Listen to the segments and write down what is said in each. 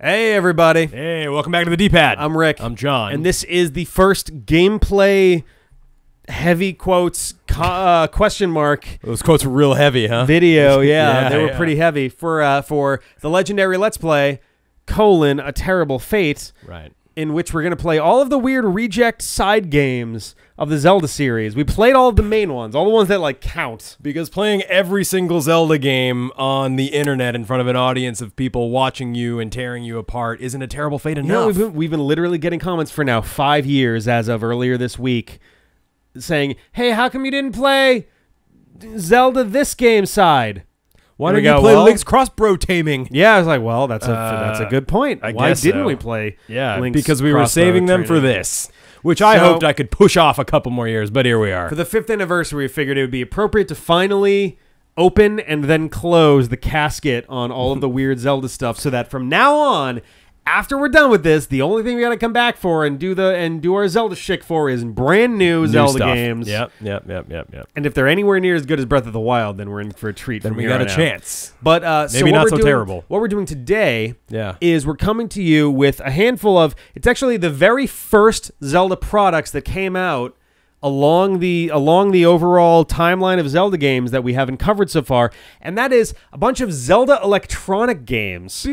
Hey, everybody. Hey, welcome back to the D-pad. I'm Rick. I'm John. And this is the first gameplay heavy quotes uh, question mark those quotes were real heavy, huh? video. Yeah, Yeah, they were yeah. pretty heavy for uh, for the legendary Let's Play colon a terrible fate, right. In which we're gonna play all of the weird reject side games of the Zelda series. We played all of the main ones, all the ones that like count. Because playing every single Zelda game on the internet in front of an audience of people watching you and tearing you apart isn't a terrible fate You enough. know, we've been, we've been literally getting comments for now five years as of earlier this week saying, hey, how come you didn't play Zelda this game side? Why don't we you go. play Well- Link's Crossbow Training? Yeah, I was like, well, that's a that's a Uh, good point. I Why didn't so. we play? Yeah, Link's because we were saving them for this, which I hoped I could push off a couple more years, but here we are. For the fifth anniversary, we figured it would be appropriate to finally open and then close the casket on all of the weird Zelda stuff, so that from now on, after we're done with this, the only thing we got to come back for and do the and do our Zelda shtick for is brand new, New Zelda stuff. games. Yep, yep, yep, yep, yep. And if they're anywhere near as good as Breath of the Wild, then we're in for a treat. Then from we got a out. chance. But uh, so Maybe what not so doing- terrible. What we're doing today Yeah. is we're coming to you with a handful of. It's actually the very first Zelda products that came out along the along the overall timeline of Zelda games that we haven't covered so far, and that is a bunch of Zelda electronic games.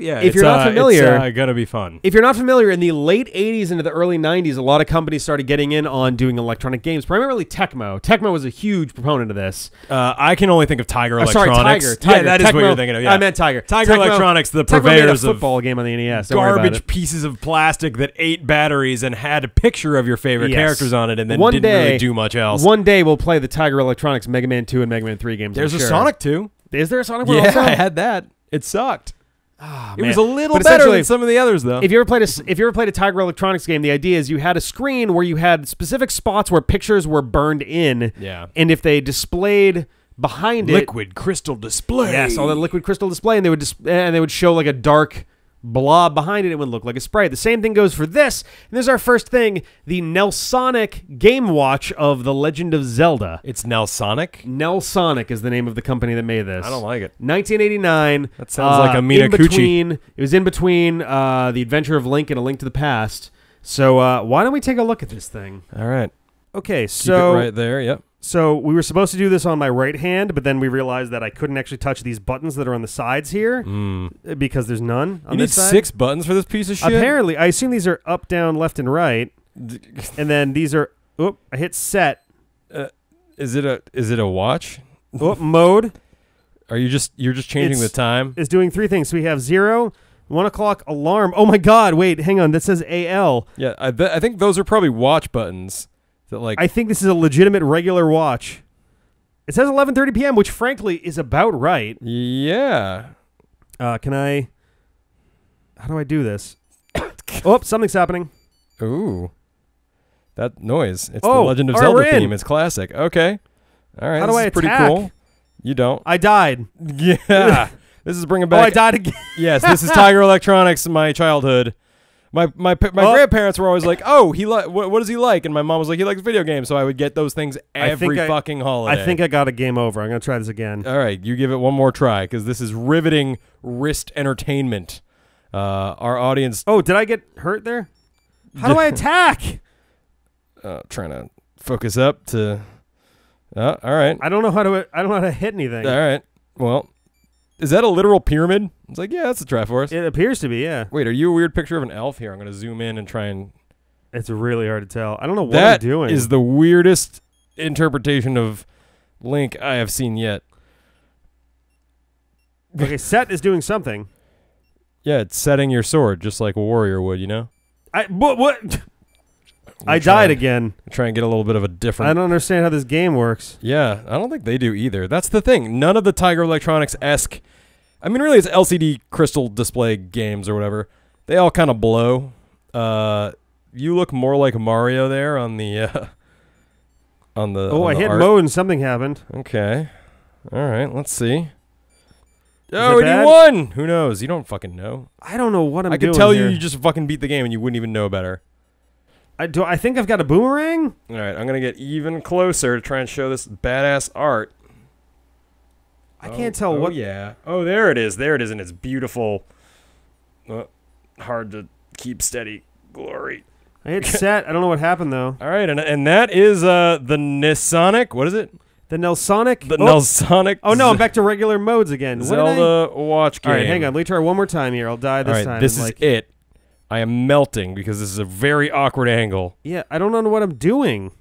Yeah, If you're not uh, familiar- it's uh, gonna be fun. If you're not familiar, in the late 80s into the early 90s, a lot of companies started getting in on doing electronic games, primarily Tecmo. Tecmo was a huge proponent of this. Uh, I can only think of Tiger Oh, sorry, Electronics. Tiger. Tiger. Yeah, that is what you're thinking of. Yeah. I meant Tiger. Tiger Tecmo- Electronics, the Tecmo purveyors of football game on the NES. Garbage pieces of plastic that ate batteries and had a picture of your favorite Yes. characters on it, and then One didn't day- really do much else. One day we'll play the Tiger Electronics Mega Man 2 and Mega Man 3 games. I'm There's a sure. Sonic 2. Is there a Sonic Yeah, also? I had that. It sucked. Ah, It was a little But better than some of the others, though. If you ever played a if you ever played a Tiger Electronics game, the idea is you had a screen where you had specific spots where pictures were burned in, yeah, and if they displayed behind it, liquid crystal display. yes, all that liquid crystal display, and they would dis- and they would show like a dark blob behind it. It would look like a sprite. The same thing goes for this. And this is our first thing: the Nelsonic Game Watch of the Legend of Zelda. It's Nelsonic. Nelsonic is the name of the company that made this. I don't like it. 1989. That sounds like a in Minakuchi. between. It was in between uh, the Adventure of Link and A Link to the Past. So uh, why don't we take a look at this thing? All right, Okay, keep so it right there. Yep. So we were supposed to do this on my right hand, but then we realized that I couldn't actually touch these buttons that are on the sides here Mm. uh, because there's none on You need side. six buttons for this piece of shit. Apparently, I assume these are up, down, left, and right, and then these are. Oop! I hit set. Is it a is it a watch? Oop! Mode Are you just you're just changing It's- the time? is doing three things. So we have zero, one o'clock alarm. Oh my God! Wait, hang on. That says AL. Yeah, I, th- I think those are probably watch buttons. That like I think this is a legitimate regular watch. It says 11:30 p.m., which frankly is about right. yeah. Uh, can I? How do I do this? oh, something's happening. Ooh, that noise! It's Oh, the Legend of right, Zelda theme. It's classic. Okay, all right. How do I is pretty attack? cool. You don't. I died. Yeah, this is bringing back. Oh, I died again. yes, this is Tiger Electronics. My childhood. My my my Oh. grandparents were always like, "Oh, he like what, what does he like?" And my mom was like, "He likes video games." So I would get those things I every I- fucking holiday. I think I got a game over. I'm gonna try this again. All right, you give it one more try because this is riveting wrist entertainment. Uh, our audience Oh, did I get hurt there? How do I attack? uh, trying to focus up to. Uh, all right, I don't know how to. I don't know how to hit anything. all right. Well, is that a literal pyramid? It's like, yeah, that's a Triforce. It appears to be. Yeah, Wait, are you a weird picture of an elf here? I'm gonna zoom in and try and. it's really hard to tell. I don't know what That I'm doing. is the weirdest interpretation of Link I have seen yet. okay, set is doing something. Yeah, it's setting your sword just like a warrior would, you know. I what? what? I died trying- again. Try and get a little bit of a different I don't understand how this game works. Yeah, I don't think they do either. That's the thing. None of the Tiger Electronics esque. I mean, really, it's LCD crystal display games or whatever. They all kind of blow. Uh, you look more like Mario there on the. Uh, on the. Oh, on I the hit art. mode and something happened. Okay. All right. Let's see. Oh, and you won. Who knows? You don't fucking know. I don't know what I'm i could tell here. you you just fucking beat the game and you wouldn't even know better. I do. I think I've got a boomerang. All right, I'm gonna get even closer to try and show this badass art. I can't tell oh, what. Yeah. Oh, there it is. There it is, and it's beautiful. Uh, hard to keep steady. Glory. I hit set. I don't know what happened though. All right, and and that is uh the Nissonic. What is it? The Nelsonic. The oh, Nelsonic. oh no, I'm back to regular modes again. What I- Zelda watch game. All right, hang on. Let me try one more time here. I'll die this right, time. this is like, it. I am melting because this is a very awkward angle. Yeah, I don't know what I'm doing.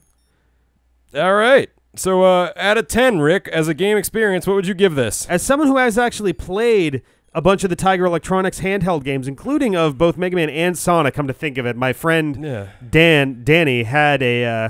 All right. So, uh, out of 10, Rick, as a game experience, what would you give this? As someone who has actually played a bunch of the Tiger Electronics handheld games, including of both Mega Man and Sonic, come to think of it, my friend Yeah. Dan Danny had a uh,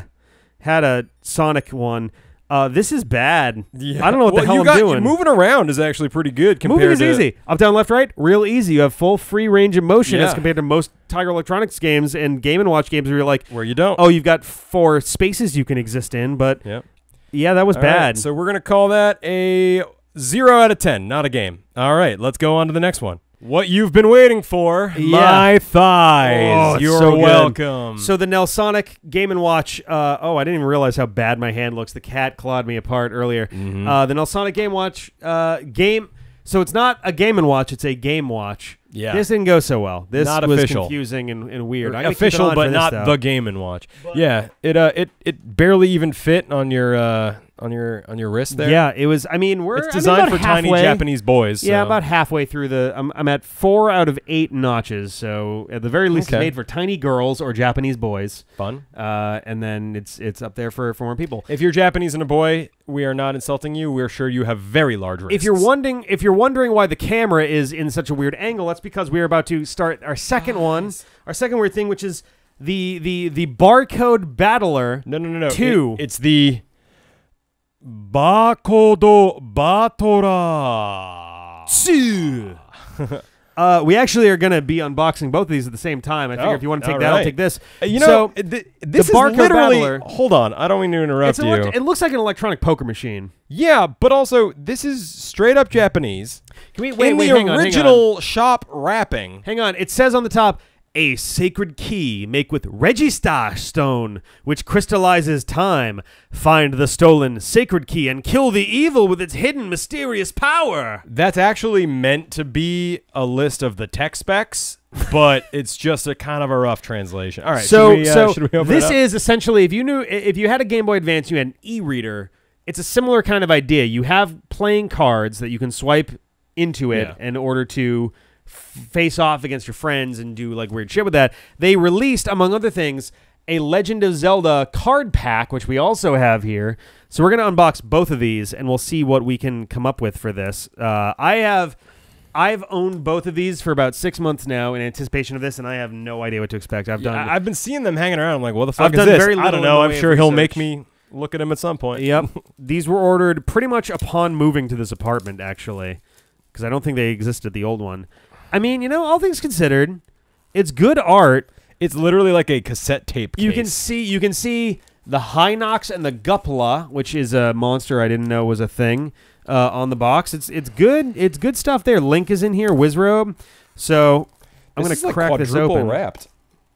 had a Sonic one. Uh, this is bad. I don't know what well, the hell you I'm got, doing. Moving around is actually pretty good compared Moving is easy. Up, down, left, right, real easy. You have full free range of motion as compared to most Tiger Electronics games and Game and Watch games where you're like, Where you don't. oh, you've got four spaces you can exist in. But Yeah. yeah, that was All right, bad. so we're going to call that a 0 out of 10, not a game. All right, let's go on to the next one. What you've been waiting for. Yeah. My thighs. Oh, You're so good. welcome. So the Nelsonic Game and Watch. Uh, oh, I didn't even realize how bad my hand looks. The cat clawed me apart earlier. Mhm. Uh, the Nelsonic Game Watch uh, game. So it's not a Game and Watch. It's a Game Watch. Yeah. This didn't go so well. This Not was official. confusing and, and weird. I'm gonna keep it official, but this, not though. the Game and Watch. yeah, it uh, it it barely even fit on your uh, on your on your wrist there. Yeah, it was. I mean, we're it's I mean, designed for tiny. Japanese boys. Yeah, so- about halfway through the. I'm, I'm at four out of eight notches. So at the very least, Okay. it's made for tiny girls or Japanese boys. fun. Uh, and then it's it's up there for for more people. If you're Japanese and a boy, we are not insulting you. We're sure you have very large wrists. If you're wondering, if you're wondering why the camera is in such a weird angle, that's because we're about to start our second one, our second weird thing, which is the the the barcode battler. no, no, no, no. Two. It- it's the barcode batora. Uh, we actually are going to be unboxing both of these at the same time. I figure Oh, if you want to take that, I'll take this. Uh, You know, So, th- this is literally. battler- Hold on, I don't mean to interrupt you. it looks like an electronic poker machine. yeah, but also this is straight up Japanese. Can we wait? in wait, the hang on, hang on. original shop wrapping. Hang on. It says on the top, a sacred key make with Registar stone, which crystallizes time. Find the stolen sacred key and kill the evil with its hidden mysterious power. That's actually meant to be a list of the tech specs, but it's just a kind of a rough translation. All right, so, should we, uh, so should we open this is essentially if you knew if you had a Game Boy Advance, you had an e-reader. It's a similar kind of idea. You have playing cards that you can swipe into it Yeah. in order to face off against your friends and do like weird shit with that. They released, among other things, a Legend of Zelda card pack, which we also have here. So we're gonna unbox both of these, and we'll see what we can come up with for this. Uh, I have. I've owned both of these for about six months now in anticipation of this, and I have no idea what to expect. I've Yeah, done I- I've been seeing them hanging around. I'm like, what the fuck I've is done this? very I little don't know. I'm sure he'll make me look at him at some point. Yep. These were ordered pretty much upon moving to this apartment, actually, because I don't think they existed the old one. I mean, you know, all things considered, it's good art. It's literally like a cassette tape. You can see you can see the Hinox and the Gupla, which is a monster I didn't know was a thing uh, on the box. It's it's good. It's good stuff there. Link is in here. Wizrobe. So I'm This gonna is, like, crack this quadruple open. wrapped.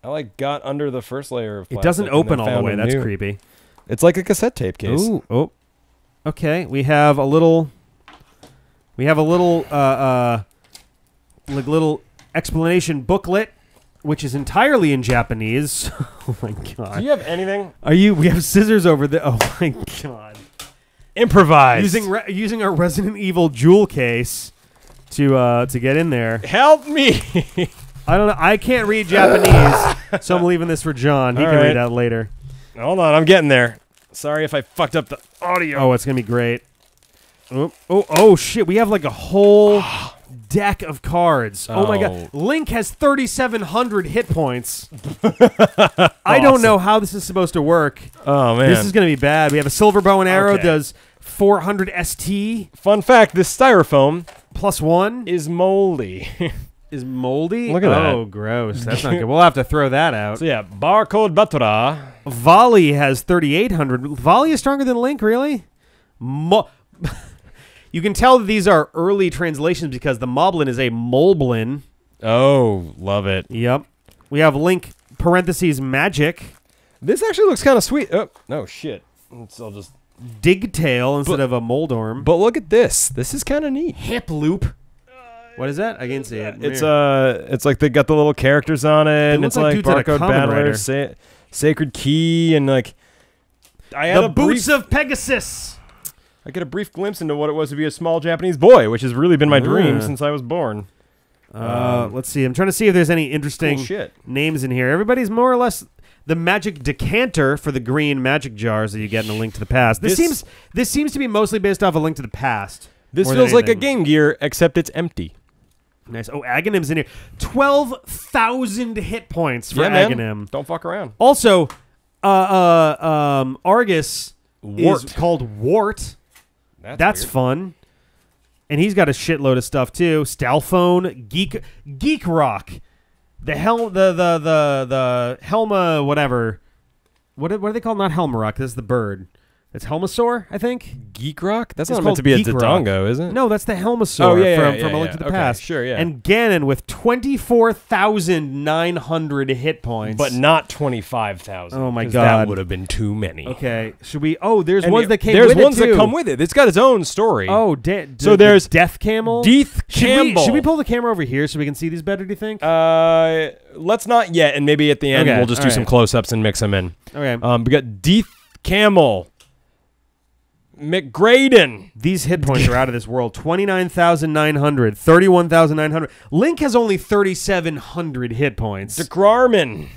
I like got under the first layer of. It doesn't plastic and then open all the way. That's new- creepy. It's like a cassette tape case. Ooh, oh. Okay, we have a little. We have a little, uh, uh, like little explanation booklet, which is entirely in Japanese. oh my god! Do you have anything? Are you? We have scissors over there. Oh my god! Improvise. Using re- using our Resident Evil jewel case to uh to get in there. Help me. I don't know. I can't read Japanese, so I'm leaving this for John. He All can right. read that later. Hold on, I'm getting there. Sorry if I fucked up the audio. Oh, it's gonna be great. Oh, oh, oh shit! We have like a whole deck of cards. Oh. my god! Oh. Link has 3,700 hit points. I don't know how this is supposed to work. Oh man. This is gonna be bad. We have a silver bow and arrow. Okay. Does 400 ST Fun fact: this styrofoam plus one is moldy. is moldy. Look at that. Oh, gross! That's not good. We'll have to throw that out. so yeah, barcode batora. Volley has 3,800. Volley is stronger than Link, really? Mo- you can tell these are early translations because the Moblin is a Molblin. Oh, love it. Yep. We have Link parentheses magic This actually looks kind of sweet. Oh, no shit. It's, I'll just. Digtail instead But- of a Moldorm. But look at this. This is kind of neat. Hip loop. What is that? I can't see it. It's uh, it's like they got the little characters on it, and it's like like dudes at a barcode battler, sa- sacred key, and like. I had the a boots brief, of Pegasus. I get a brief glimpse into what it was to be a small Japanese boy, which has really been my dream since I was born. Uh, let's see. I'm trying to see if there's any interesting Cool shit. names in here. Everybody's more or less the magic decanter for the green magic jars that you get in a Link to the Past. This, This- seems this seems to be mostly based off a Link to the Past. This more than feels like a anything. Game Gear, except it's empty. Nice. Oh, Aghanim's in here. Twelve thousand hit points for man. Aghanim. Don't fuck around. Also, uh, uh, um, Argus Wart. is called Wart. That's fun. And he's got a shitload of stuff too. Stalphone, Geek Geek Rock. The hell the the the the Helma whatever. What what are they called? Not Helma Rock. This is the bird. It's Helmasaur, I think. Geek Rock. That's It's not meant to be a Geek Rock. Dodongo, is it? No, that's the Helmasaur Oh, yeah, from, yeah, from yeah, A Link to the Okay, Past. sure, yeah. And Ganon with twenty four thousand nine hundred hit points. but not twenty five thousand. Oh my God. That would have been too many. okay, should we? Oh, there's And ones the- that came. There's with it, ones that come with it. It's got its own story. Oh, de- So the- the there's Death Camel. Death Should we, should we pull the camera over here so we can see these better? Do you think? Uh, let's not yet, and maybe at the end Okay, we'll just do all some close-ups and mix them in. okay. Um, we got Death Camel, McGraden. These hit points are out of this world. 29,900, 31,900. Link has only 3,700 hit points. DeGrarman.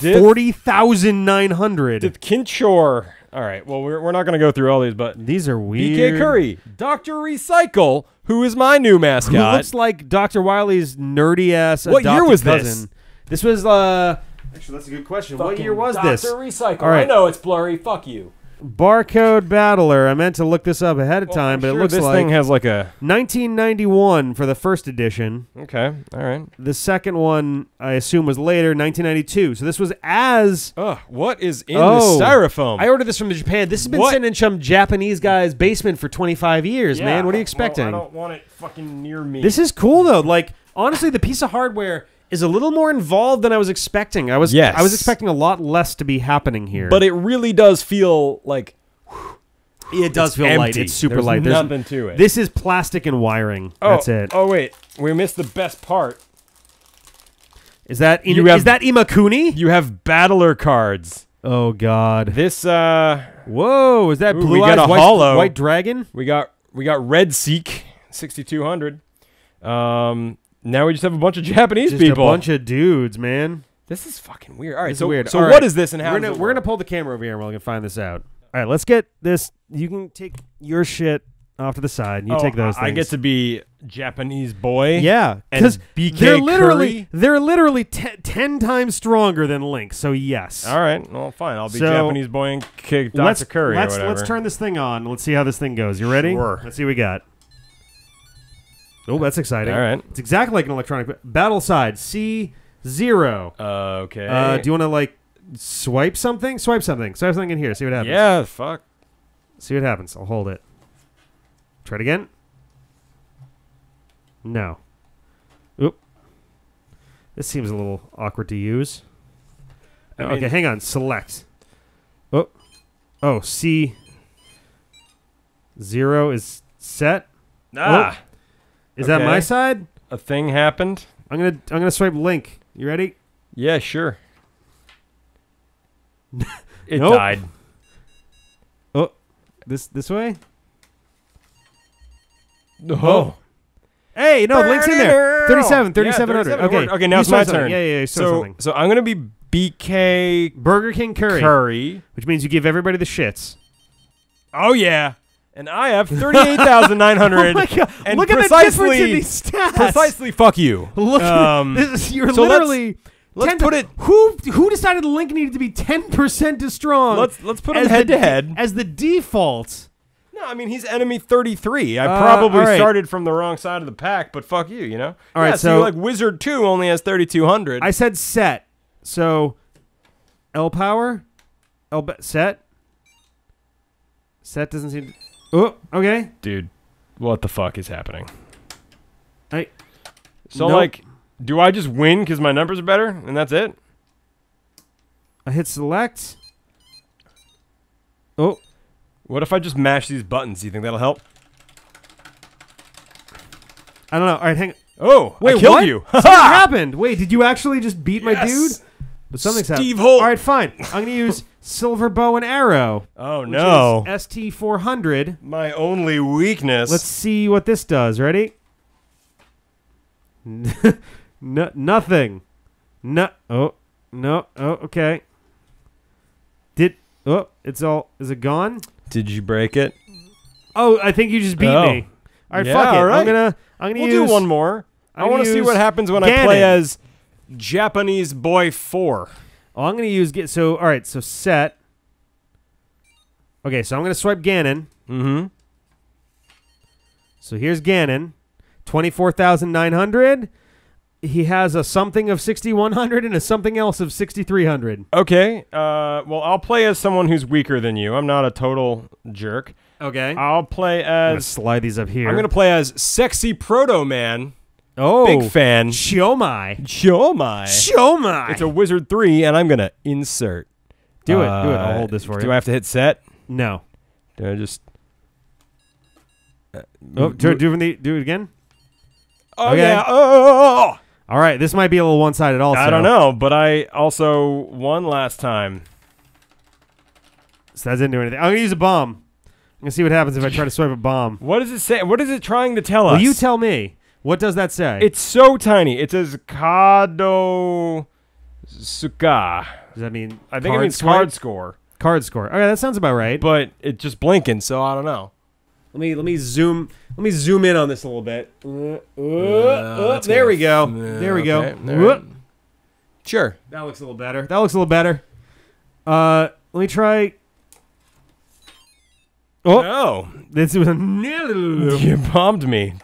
Dith, 40,900. Dith Kinshore. All right, well, we're, we're not going to go through all these, but These are weird. BK. Curry, Dr. Recycle, who is my new mascot. Who looks like Dr. Wily's nerdy ass What year was this? cousin. This was, uh, actually, that's a good question. What year was Dr. this? Doctor Recycle. All right. I know it's blurry. Fuck you. Barcode Battler. I meant to look this up ahead of Well, time, I'm but sure it looks this like thing has like a. 1991 for the first edition. Okay, all right. The second one, I assume, was later, 1992. So this was as Ugh, what is in Oh, the styrofoam? I ordered this from Japan. This has been What? sitting in some Japanese guy's basement for 25 years, Yeah, man. What are you well, expecting? I don't want it fucking near me. this is cool though. Like honestly, the piece of hardware is a little more involved than I was expecting. I was Yes. I was expecting a lot less to be happening here. but it really does feel like it does it's feel light. empty. It's super There's light. There's nothing to it. This is plastic and wiring. oh, That's it. Oh wait, we missed the best part. Is that in, You have- is that Imakuni? You have battler cards. Oh God! This uh, Whoa! Is that Ooh, blue we got eyes a white, hollow. white dragon? we got we got Red Seek, sixty two hundred. Um, now we just have a bunch of Japanese Just people. a bunch of dudes, man. this is fucking weird. All right, This is so weird. so All what is this and how we're does gonna it we're gonna pull the camera over here and we're gonna find this out. All right, let's get this. You can take your shit off to the side. And you Oh, take those. I I get things. to be Japanese boy. yeah, and because BK they're literally Curry? they're literally te- ten times stronger than Link. So yes. All right. Well, fine. I'll be So, Japanese boy and kick Dr. Let's Curry let's or whatever. let's turn this thing on. Let's see how this thing goes. You ready? Sure. Let's see what we got. Oh, that's exciting. All right. It's exactly like an electronic battle side C zero. Uh, okay. Uh, do you want to like swipe something? Swipe something. Swipe something in here. See what happens. Yeah. Fuck. See what happens. I'll hold it. Try it again. No. Oop. This seems a little awkward to use. I okay, mean- hang on. Select. Oh. Oh, C. Zero is set. Ah. Is that Okay. my side? A thing happened. I'm gonna I'm gonna swipe link. You ready? Yeah. Sure. it Nope. died. Oh, this this way? Oh. oh. Hey, no, link's in there. 37, Yeah, 3700. 37. Okay. Okay. Now You it's my swipe something. turn. Yeah, yeah, yeah. So something. so I'm gonna be BK Burger King curry, Curry. which means you give everybody the shits. Oh yeah. And I have thirty-eight thousand nine hundred. Oh my god! and Look at the difference in these stats. Precisely. Fuck you. Look, Um, this is, you're so let's- literally. let's 10 put it- Who who decided the link needed to be ten percent as strong? Let's let's put it head to head. as the default. No, I mean he's enemy 33. I Uh, probably right. started from the wrong side of the pack, but fuck you, you know. All yeah, right, so, so- like Wizard 2 only has 3200. I said set, so L power, L set. Set doesn't seem. Oh, okay. Dude, what the fuck is happening? I So Nope. like, do I just win because my numbers are better and that's it? I hit select. Oh, What if I just mash these buttons? Do you think that'll help? I don't know. All right, hang. On. Oh, Wait, I killed what? you. Something happened. Wait, did you actually just beat my dude? But something's. Steve Holt. All right, fine. I'm gonna use silver bow and arrow. Oh no. ST 400. My only weakness. Let's see what this does. Ready? no, nothing. No. Oh no. Oh, okay. Did oh, it's all. Is it gone? Did you break it? Oh, I think you just beat Oh. me. All right, Yeah, fuck it. all right. I'm gonna. I'm gonna We'll use do one more. I I'm want to gonna see use what happens when I play Ganon. as Japanese Boy 4. Oh, I'm gonna use get. So all right. So set. Okay, so I'm gonna swipe Ganon. Mm-hmm. So here's Ganon, twenty-four thousand nine hundred. He has a something of sixty-one hundred and a something else of sixty-three hundred. Okay. Uh, well, I'll play as someone who's weaker than you. I'm not a total jerk. Okay. I'll play I'm as. slide these up here. I'm gonna play as Sexy Proto Man. Oh Big fan. Shomai. Shomai. Shomai. It's a Wizard 3, and I'm gonna insert. do it. Do it. Uh, I'll hold this for Do you. Do I have to hit set? no. Do I just? Oh, do, do, it- do it again. Oh Okay. yeah. Oh, All right. This might be a little one-sided. Also, I don't know, but I also won last time. So that didn't do anything. I'm gonna use a bomb. I'm gonna see what happens if I try to swipe a bomb. What does it say? What is it trying to tell Well, us? you tell me. What does that say? It's so tiny. It says Kado Suka. does that mean? I think it card means swipe? card score, Card score. Okay, that sounds about right. but it's just blinking, so I don't know. Let me let me zoom let me zoom in on this a little bit. Uh, uh, uh, there gonna we go. f- there we go. okay, all Whoop. right. Sure. That looks a little better. That looks a little better. Uh, let me try. Oh, No. this was a nil. You bombed me.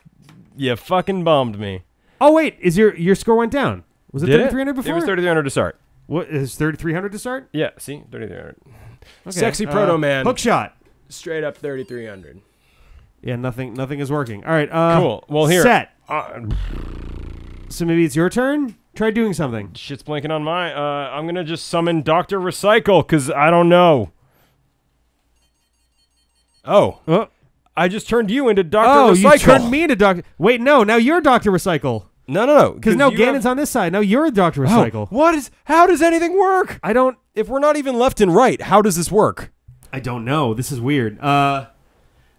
You fucking bombed me. Oh wait, is your your score went down? Was it Did thirty three hundred It was 3300 to start. what is thirty three hundred to start? Yeah, see? 3300. Okay. Sexy Proto Man. Hook shot. Straight up 3300. Yeah, nothing nothing is working. All right. Uh, Cool. Well, here. Set. Uh, So maybe it's your turn. Try doing something. shit's blinking on my. Uh, I'm gonna just summon Doctor Recycle because I don't know. Oh, Oh, I just turned you into Doctor oh Recycle. you turned me into Doctor. Wait, no. Now you're Doctor Recycle. No, no, no. Because now you Ganon's have- on this side. Now you're Doctor Oh, Recycle. what is? How does anything work? I don't. If we're not even left and right, how does this work? I don't know. This is weird. Uh,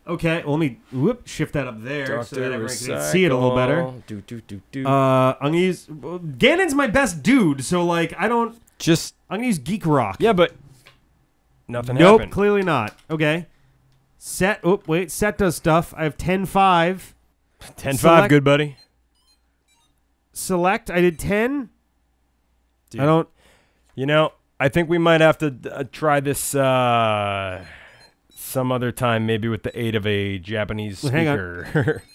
okay. Well, let me whoop shift that up there so that everyone can see it a little better. Do, do, do, do. Uh, I'm gonna use Ganon's my best dude, so like I don't. just I'm gonna use Geek Rock. yeah, but nothing Nope, happened. clearly not. Okay. Set. Oh wait, set does stuff. I have 10 5. 10 5, good buddy. Select. I did 10. Dude. I don't. You know, I think we might have to uh, try this uh, some other time, maybe with the aid of a Japanese Well, hang on. speaker.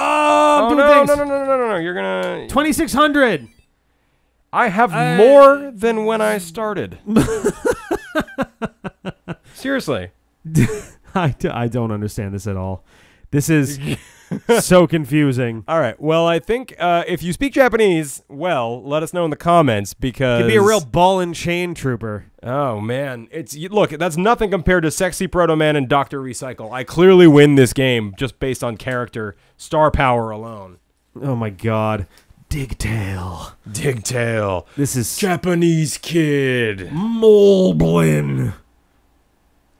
Oh, I'm oh doing no, things. no, no, no, no, no, no! You're gonna. 2600. I have I- more than when I started. Seriously. I, d- I don't understand this at all. This is so confusing. All right. Well, I think uh, if you speak Japanese, well, let us know in the comments because Could be a real ball and chain trooper. Oh man, it's look. That's nothing compared to Sexy Proto Man and Doctor Recycle. I clearly win this game just based on character, star power alone. Oh my god. Digtail. Digtail, This is Japanese kid, Moblin.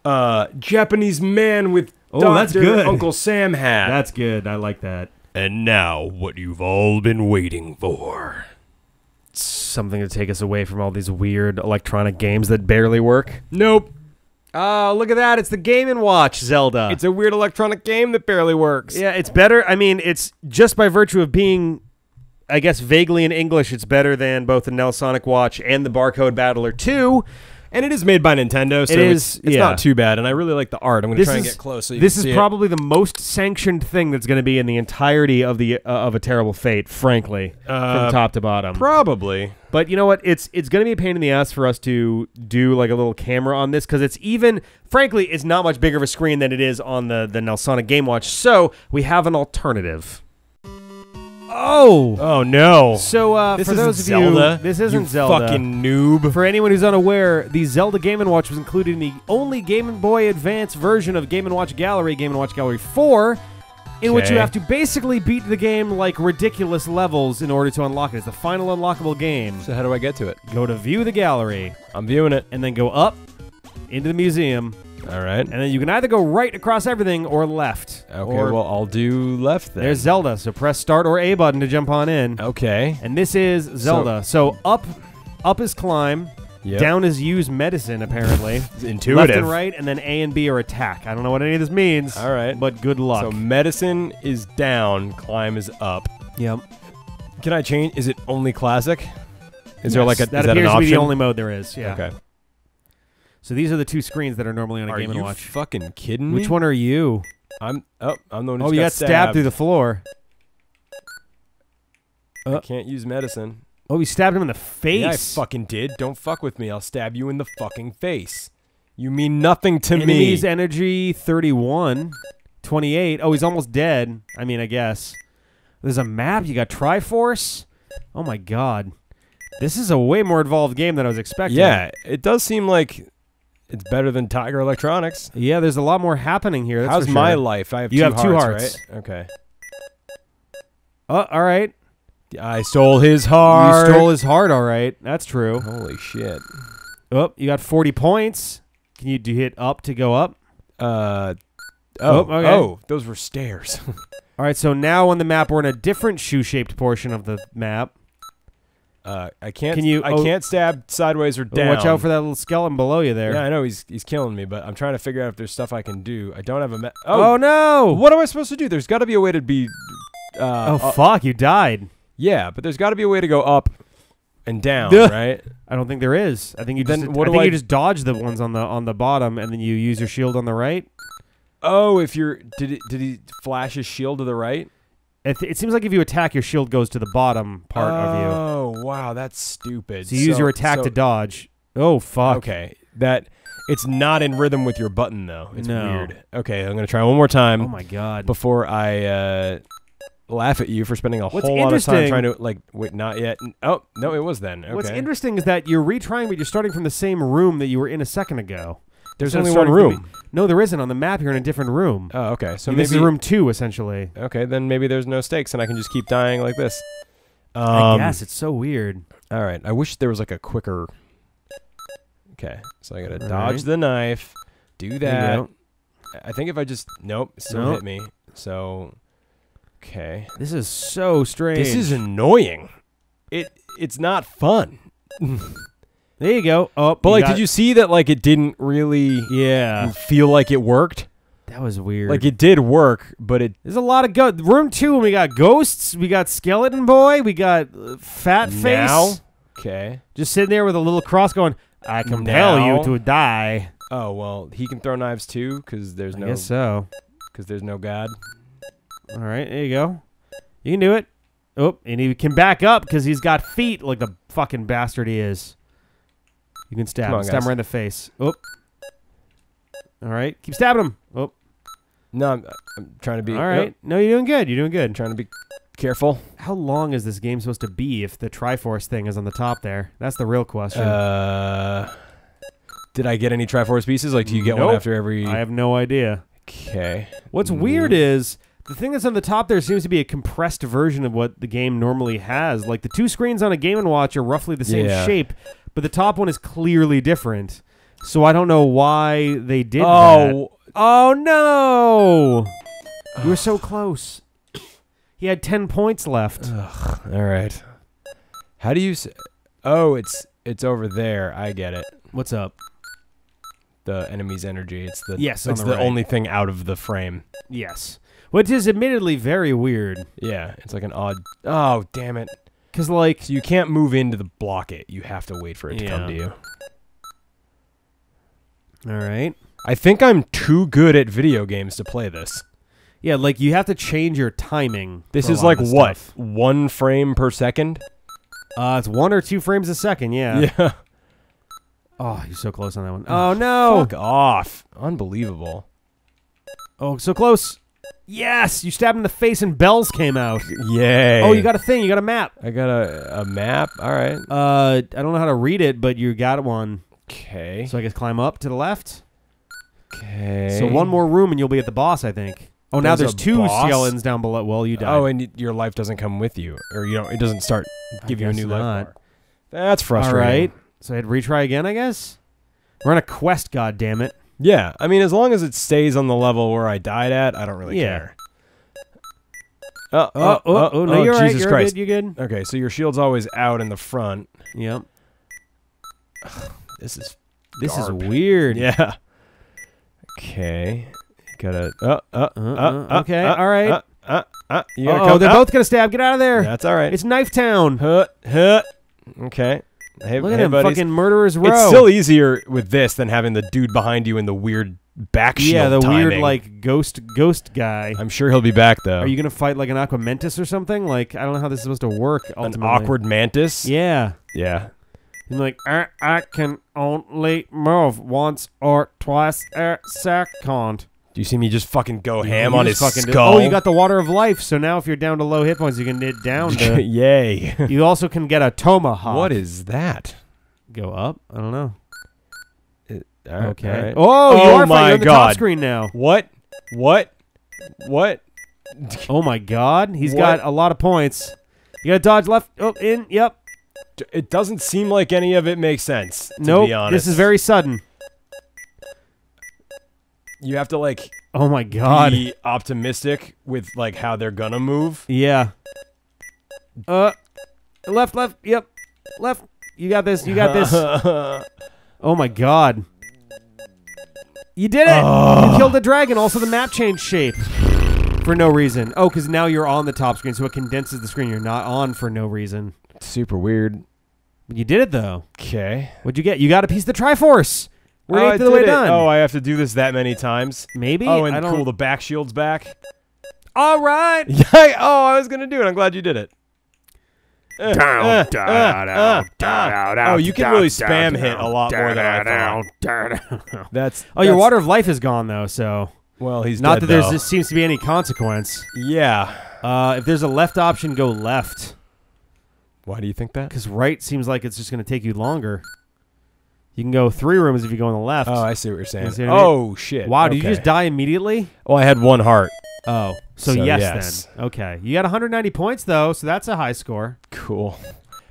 Uh, Japanese man with Oh, that's Dr. good. Uncle Sam hat. That's good. I like that. and now, what you've all been waiting for. Something to take us away from all these weird electronic games that barely work. Nope, Oh, look at that. It's the Game and Watch Zelda. it's a weird electronic game that barely works. yeah, it's better. I mean, it's just by virtue of being I guess vaguely in English it's better than both the Nelsonic Watch and the Barcode Battler 2. And it is made by Nintendo, so It it's, it's yeah. not too bad. And I really like the art. I'm going to try and get close. So you This can is see it. probably the most sanctioned thing that's going to be in the entirety of the uh, of a terrible fate, frankly, Uh, from top to bottom. probably. But you know what? It's it's going to be a pain in the ass for us to do like a little camera on this because it's even, frankly, it's not much bigger of a screen than it is on the the Nelsonic Game Watch. So we have an alternative. Oh, Oh no! so uh, This for isn't those of Zelda. you, this isn't you Zelda. Fucking noob. For anyone who's unaware, the Zelda Game & Watch was included in the only Game & Boy Advance version of Game & Watch Gallery, Game & Watch Gallery 4. in which you have to basically beat the game like ridiculous levels in order to unlock it. It's the final unlockable game. So how do I get to it? Go to view the gallery I'm viewing it. and then go up into the museum, All right. and then you can either go right across everything or left. Okay, Or- well, I'll do left then. there's Zelda. So press start or A button to jump on in. okay. And this is Zelda. So, up, up is climb. Yep. Down is use medicine, apparently. It's Left and right, and then A and B are attack. I don't know what any of this means. All right. But good luck. So medicine is down, climb is up. yep. Can I change? Is it only classic? Is there like a that is that appears an to be option? the only mode there is. Yeah. Okay. So these are the two screens that are normally on a Are Game and you Watch. fucking kidding me? Which one are you? I'm oh I'm the one. Oh, you got got stabbed. through the floor. I uh. can't use medicine. Oh, you stabbed him in the face. Yeah, I fucking did. Don't fuck with me. I'll stab you in the fucking face. You mean nothing to Enemies me. energy 31. 28. Oh, he's almost dead. I mean, I guess. There's a map. You got Triforce. Oh my god. This is a way more involved game than I was expecting. yeah, it does seem like it's better than Tiger Electronics. Yeah, there's a lot more happening here. That's How's for my life? I have You two have two hearts, hearts. right? Okay. Oh, all right. I stole his heart. You stole his heart, all right. That's true. Holy shit. Oh, you got 40 points. Can you do hit up to go up? Uh Oh, oh, okay. oh, those were stairs. All right, so now on the map, we're in a different shoe-shaped portion of the map. Uh, I can't. Can you- I oh. can't stab sideways or down. watch out for that little skeleton below you there. Yeah, I know he's he's killing me, but I'm trying to figure out if there's stuff I can do. I don't have a. Oh, oh, no! what am I supposed to do? There's got to be a way to be. Uh, oh fuck! You died. yeah, but there's got to be a way to go up and down, right? I don't think there is. I think you just. Then what I do think I- you just dodge the ones on the on the bottom, and then you use your shield on the right. Oh, if you're did it did he flash his shield to the right? It, it seems like if you attack, your shield goes to the bottom part of you. Oh wow, that's stupid. you. So you use your attack so- to dodge. Oh fuck! Okay, that it's not in rhythm with your button though. It's No. weird. Okay, I'm gonna try one more time Oh my god! before I uh, laugh at you for spending a What's whole lot of time trying to like wait. Not yet. Oh no, it was then. Okay. What's interesting is that you're retrying, but you're starting from the same room that you were in a second ago. There's only one room. no, there isn't. On the map, you're in a different room. Oh, okay. So this maybe is room two, essentially. Okay, then maybe there's no stakes, and I can just keep dying like this. Um, I guess it's so weird. All right. I wish there was like a quicker. Okay, so I gotta All dodge right. the knife, do that. I think if I just nope, still Nope. hit me. So, okay, This is so strange. this is annoying. It it's not fun. there you go. Oh, But like, did you see that? Like, it didn't really Yeah, feel like it worked. that was weird. Like, it did work, but it There's a lot of go. Room two, we got ghosts, we got skeleton boy, we got uh, fat face, now. Okay. just sitting there with a little cross, going, "I compel Now. you to die." Oh well, he can throw knives too, because there's I no guess so. because there's no god. All right, there you go. You can do it. Oh, and he can back up because he's got feet like the fucking bastard he is. You can stab on, Stab him right in the face. Oh. All right, keep stabbing him. Oh, No, I'm, I'm trying to be. all right. No, you're doing good. You're doing I'm good. trying to be careful. How long is this game supposed to be if the Triforce thing is on the top there? That's the real question. Uh, did I get any Triforce pieces? Like, do you get one after every? I have no idea. Okay. What's Mm. weird is the thing that's on the top there seems to be a compressed version of what the game normally has. Like the two screens on a Game and Watch are roughly the same Yeah. shape, but the top one is clearly different. So I don't know why they did oh. that. Oh, Oh no! You were so close. He had 10 points left. Ugh. all right. How do you? s oh, it's it's over there. I get it. What's up? The enemy's energy. It's the Yes, on It's the the right. only thing out of the frame. Yes. Which is admittedly very weird. Yeah, it's like an odd. Oh, damn it! Because, like, So you can't move into the block it. You have to wait for it to come to you. all right. I think I'm too good at video games to play this. Yeah, like you have to change your timing. This is like what stuff. one frame per second. Uh, it's one or two frames a second. Yeah. Yeah. Oh, you're so close on that one. Oh no! Fuck off! Unbelievable. Oh, so close. Yes, you stabbed him in the face and bells came out. Yay! Oh, you got a thing. You got a map. I got a a map. All right. Uh, I don't know how to read it, but you got one. Okay. So I guess climb up to the left. Okay. So one more room and you'll be at the boss. I think. Oh, now There's there's two boss? skeletons down below. Well, you died. Oh, and your life doesn't come with you, or you don't. It doesn't start give you a new not. life bar. That's frustrating. right. So I'd retry again, I guess. We're on a quest. God damn it. Yeah, I mean, as long as it stays on the level where I died at, I don't really Yeah. care. Oh, Oh, oh, oh, no, you're right. Jesus You're Christ. good. You're good. Okay, so your shield's always out in the front. Yep. This is This Garp. is weird. yeah. Okay, gotta. Uh, uh, uh, Uh, uh, uh, okay, uh, all right. Uh, uh, uh, you gotta Oh, come they're up. both gonna stab. Get out of there. That's all right. It's Knife Town. Huh, huh. Okay. Hey, Look at hey, him, buddies. fucking murderers row. It's still easier with this than having the dude behind you in the weird back shield yeah, the weird like ghost ghost guy. I'm sure he'll be back though. Are you gonna fight like an Aquamentus or something? Like I don't know how this is supposed to work. an awkward mantis? Yeah. Yeah. And like I, I can only move once or twice a second. Do you see me just fucking go ham You on his fucking skull? oh, you got the water of life. So now if you're down to low hit points, you can knit down to. Yay. you also can get a tomahawk. what is that? Go up? I don't know. It- all right, Okay. right. Oh, you Oh are my fighting on the top God. screen now. What? What? What? Oh my God, He's What? got a lot of points. You got to dodge left. Oh, in. Yep. It doesn't seem like any of it makes sense. No, Nope. This is very sudden. You have to like Oh my God. be optimistic with like how they're gonna move. Yeah. Uh, left, left. Yep. Left. You got this. You got this. Oh my god. You did it! You killed the dragon. Also, the map changed shape for no reason. Oh, because now you're on the top screen, so it condenses the screen. You're not on for no reason. Super weird. You did it though. Okay. What'd you get? You got a piece of the Triforce. We're oh, I eighth of the did way it. done. Oh, I have to do this that many times. Maybe. Oh, and don't. cool, the back shield's back. All right. Yeah. Oh, I was gonna do it. I'm glad you did it. Uh, Down, uh, down, uh, down, uh, down, uh. down, Oh, you can down, really down, spam down, hit a lot more than I down, thought. down, down. That's Oh, your that's- water of life is gone though, so Well, he's not dead, that there's though. this seems to be any consequence. Yeah. Uh, if there's a left option, go left, Why do you think that? because right seems like it's just going to take you longer. You can go three rooms if you go on the left. Oh, I see what you're saying. You see what I mean? oh shit! wow, did you Okay. just die immediately? Oh, I had one heart. Oh, so, So, yes, yes. then. Okay, you got 190 points though, so that's a high score. Cool.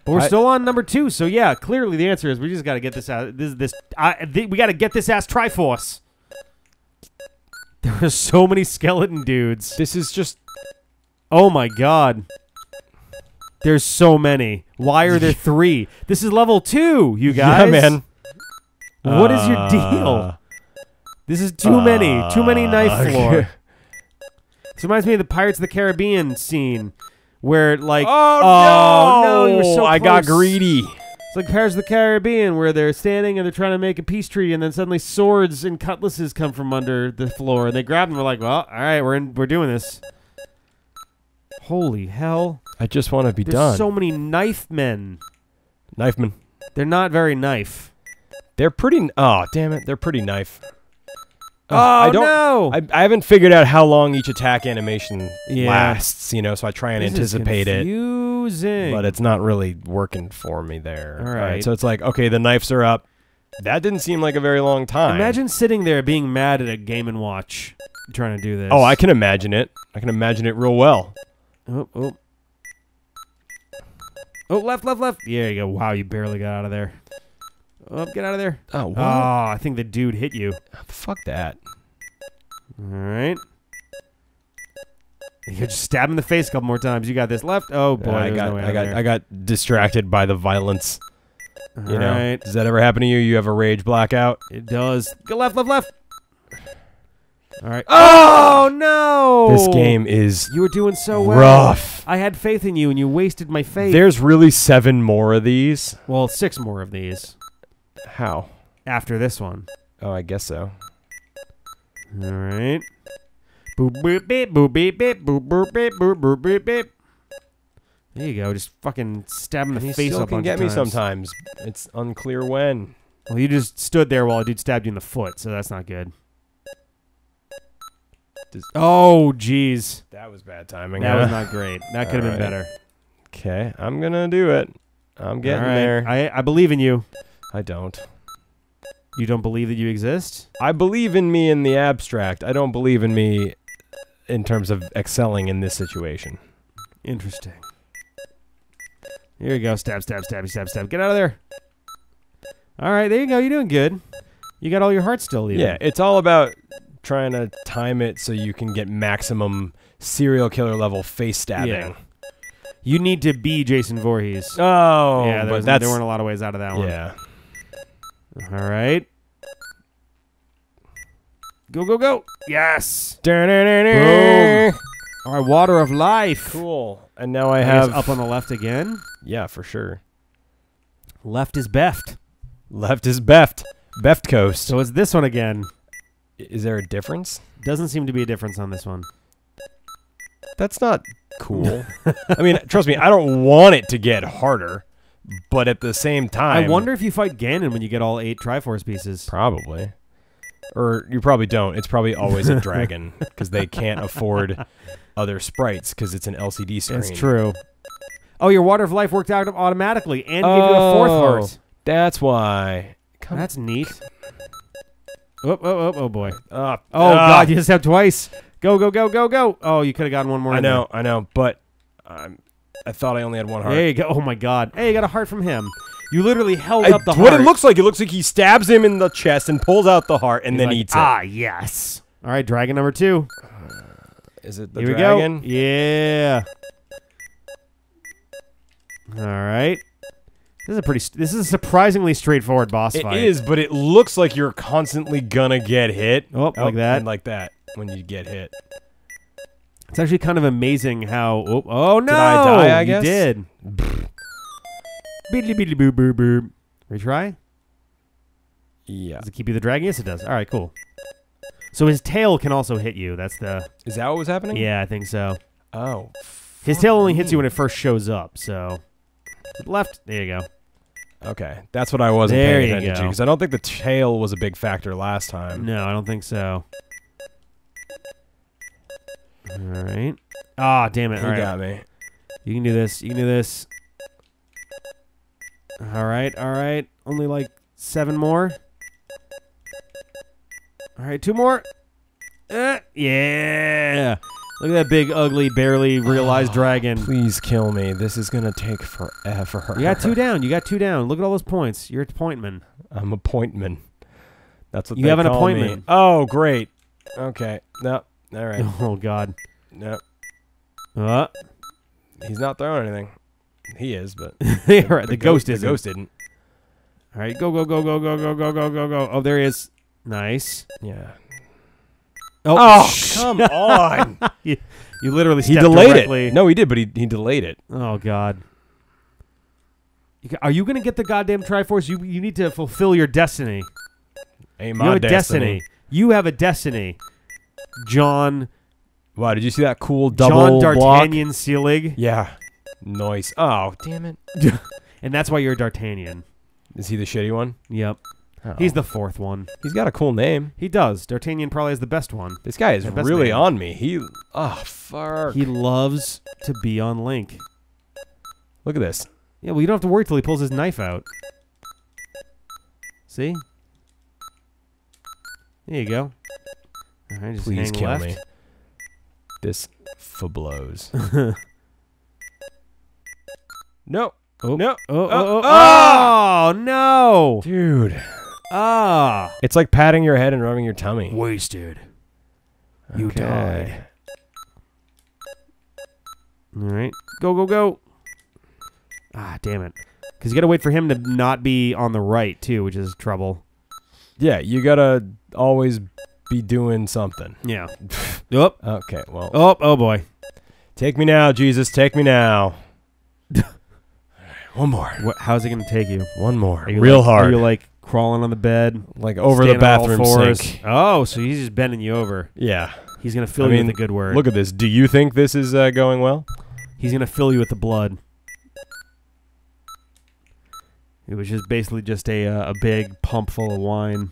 But we're I- still on number two, so yeah, clearly the answer is we just got to get this out. This this I, th- we got to get this ass Triforce. There are so many skeleton dudes. This is just Oh my god. There's so many. Why are there three? This is level two, you guys. Yeah, man. What is your Uh, deal? This is too many. Too many knife uh, floor. This reminds me of the Pirates of the Caribbean scene where like oh, oh, no! no, you were so I got greedy. It's like Pirates of the Caribbean where they're standing and they're trying to make a peace treaty and then suddenly swords and cutlasses come from under the floor and they grab them and we're like, Well, all right, we're in we're doing this. Holy hell. I just want to be There's done. so many knife men. Knifeman. They're not very knife. They're pretty. Oh, damn it! They're pretty knife. Oh, I don't. no. I, I haven't figured out how long each attack animation Yeah. lasts. You know, so I try and This is anticipate it. but it's not really working for me there. All right. So it's like, okay, the knives are up. That didn't seem like a very long time. Imagine sitting there being mad at a Game and Watch trying to do this. Oh, I can imagine it. I can imagine it real well. Oh, oh. Oh, left, left, left. Yeah, you go. Wow, you barely got out of there. Oh, get out of there. Oh, what? Oh, I think the dude hit you. Oh, fuck that. All right. You just stab him in the face a couple more times. You got this left. Oh boy, I got, no I got, I got distracted by the violence. there. You know, All right. does that ever happen to you? You have a rage blackout. It does. Go left, left, left. All right. Ah! Oh no! This game is You were doing so well. rough. I had faith in you, and you wasted my faith. There's really seven more of these. well, six more of these How? after this one. Oh, I guess so. All right. Boop boop beep boop beep beep boop boop beep boop boop beep beep. There you go. Just fucking stab him in the he face still up can get me sometimes. It's unclear when. Well, you just stood there while a dude stabbed you in the foot, so that's not good. Does- oh, jeez. That was bad timing. That huh? was not great. That could have been Alright. better. Okay, I'm gonna do it. I'm getting right. there. I, I believe in you. I don't. You don't believe that you exist? I believe in me in the abstract. I don't believe in me in terms of excelling in this situation. Interesting. Here you go. Stab, stab, stab, stab, stab. Get out of there. All right, there you go. You're doing good. You got all your heart still. Even. Yeah, it's all about trying to time it so you can get maximum serial killer level face stabbing. Yeah. You need to be Jason Voorhees. Oh, yeah, there, was- that's there weren't a lot of ways out of that one. yeah. All right. Go, go, go. Yes. Boom. All right, Water of Life. Cool. And now I have up on the left again. yeah for sure. Left is Beft. Left is Beft. Beft Coast. So it's this one again. Is there a difference? Doesn't seem to be a difference on this one. That's not cool. I mean, trust me, I don't want it to get harder, but at the same time, I wonder if you fight Ganon when you get all eight Triforce pieces. Probably. Or you probably don't. It's probably always a dragon because they can't afford other sprites because it's an LCD screen. That's true. Oh, your Water of Life worked out automatically and gave you a fourth Oh. heart. That's why. Come That's neat. Oh, oh, oh, oh boy. up. Oh, God, you just have twice. Go, go, go, go, go. Oh, you could have gotten one more. I in there. know, I know, but um, I thought I only had one heart. There you go. Oh, my God. Hey, you got a heart from him. You literally held I- up the what heart. it looks like, it looks like he stabs him in the chest and pulls out the heart and He's then like, eats it. Ah, yes. All right, dragon number two. Is it the Here dragon? we go. Yeah. All right. This is a pretty. This is a surprisingly straightforward boss It fight. It is, but it looks like you're constantly gonna get hit. Oh, like that. and like that when you get hit. It's actually kind of amazing how. Oh, oh no! I die, I You guess? did. Beedly beedly boo boo boo. Retry. Yeah. Does it keep you the dragon? Yes, it does. All right, cool. So his tail can also hit you. That's the. Is that what was happening? Yeah, I think so. Oh. His tail only hits you when it first shows up. So left. There you go. Okay, that's what I wasn't There paying you attention to go. because I don't think the tail was a big factor last time. No, I don't think so. All right. Ah, damn it. All right. got me. You can do this. You can do this. All right. All right. Only like seven more. All right. Two more. Uh, yeah. Look at that big, ugly, barely realized dragon. Please kill me. This is gonna take forever. You got two down. You got two down. Look at all those points. You're appointment. I'm appointment. That's what You have an call me. appointment. Oh, great. Okay. No. All right. Oh God. no. Uh, He's not throwing anything. He is, but all right. The, go- ghost the is ghost didn't. All right. Go go go go go go go go go go. Oh, there he is. Nice. Yeah. Oh, Oh, come on. you, you literally he delayed directly. it. No, he did, but he he delayed it. Oh God. You Are you gonna get the goddamn Triforce? You you need to fulfill your destiny. Ain't You my have a destiny. destiny. You have a destiny. John Wow, did you see that cool John double block? D'Artagnan Seelig, Yeah. Nice. Oh, damn it. and that's why you're D'Artagnan. Is he the shitty one? Yep, Oh. he's the fourth one. He's got a cool name. He does. D'Artagnan probably is the best one. This guy is really name. on me. He oh fuck. He loves to be on Link. Look at this. Yeah, well, you don't have to worry till he pulls his knife out. See? There you go. All right, just Please kill left. me. This for blows. no. Oh, No. Oh, oh, Oh, oh, ah! oh, no. Dude. Ah. It's like patting your head and rubbing your tummy. Wasted. You Okay. died. All right. Go, go, go. Ah, damn it. Because you got to wait for him to not be on the right, too, which is trouble. Yeah, you gotta always be doing something. Yeah. oh, Okay, well. oh, oh, boy. Take me now, Jesus. Take me now. One more. What, how's it going to take you? One more. You Real like, hard. Are you like crawling on the bed? like over the standing on all bathroom sink. Oh, so he's just bending you over. Yeah. He's going to fill I you mean, with a good word. Look at this. Do you think this is uh, going well? He's gonna fill you with the blood. It was just basically just a uh, a big pump full of wine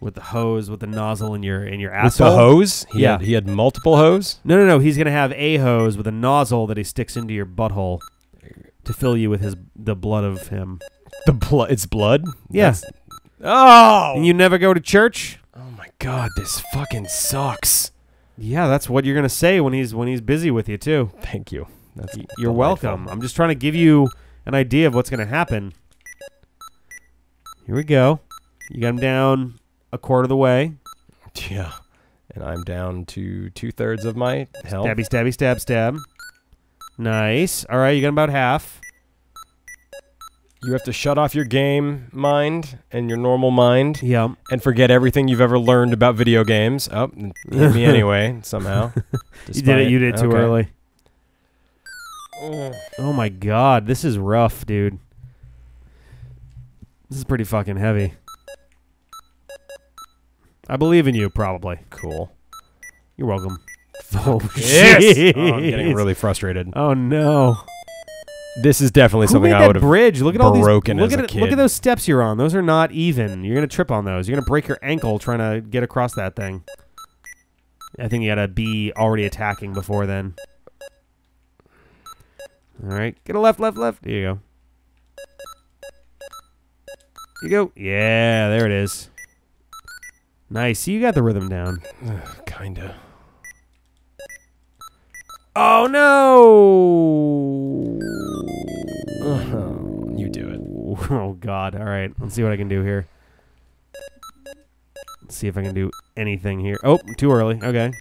with the hose with the nozzle in your in your asshole. With the hose? He Yeah. Had, he had multiple hose? No, no, no. He's gonna have a hose with a nozzle that he sticks into your butthole to fill you with his the blood of him. The blood. It's blood? Yeah. Oh! And you never go to church? oh my god, this fucking sucks. Yeah, that's what you're gonna say when he's when he's busy with you too. Thank you. That's Y- You're delightful. welcome. I'm just trying to give you an idea of what's gonna happen. Here we go. You got him down a quarter of the way. Yeah. And I'm down to two thirds of my health. Stabby, stabby, stab, stab. Nice. All right, you got about half. You have to shut off your game mind and your normal mind Yep. and forget everything you've ever learned about video games. Oh, hit me anyway, somehow. You did it. You did it too Okay. early. Oh. Oh my god, this is rough, dude. This is pretty fucking heavy. I believe in you, probably. Cool. You're welcome. Oh, oh Yes! Oh, I'm getting really frustrated. Oh no! This is definitely Who something made I that would have. bridge? Look at all these. broken Look as at a it. Look kid. at those steps you're on. Those are not even. You're gonna trip on those. You're gonna break your ankle trying to get across that thing. I think you gotta be already attacking before then. All right, get a left, left, left. There you go. You go. Yeah, there it is. Nice. You got the rhythm down. Kinda. Oh no! You do it. Oh God! All right, let's see what I can do here. Let's see if I can do anything here. Oh, too early. Okay.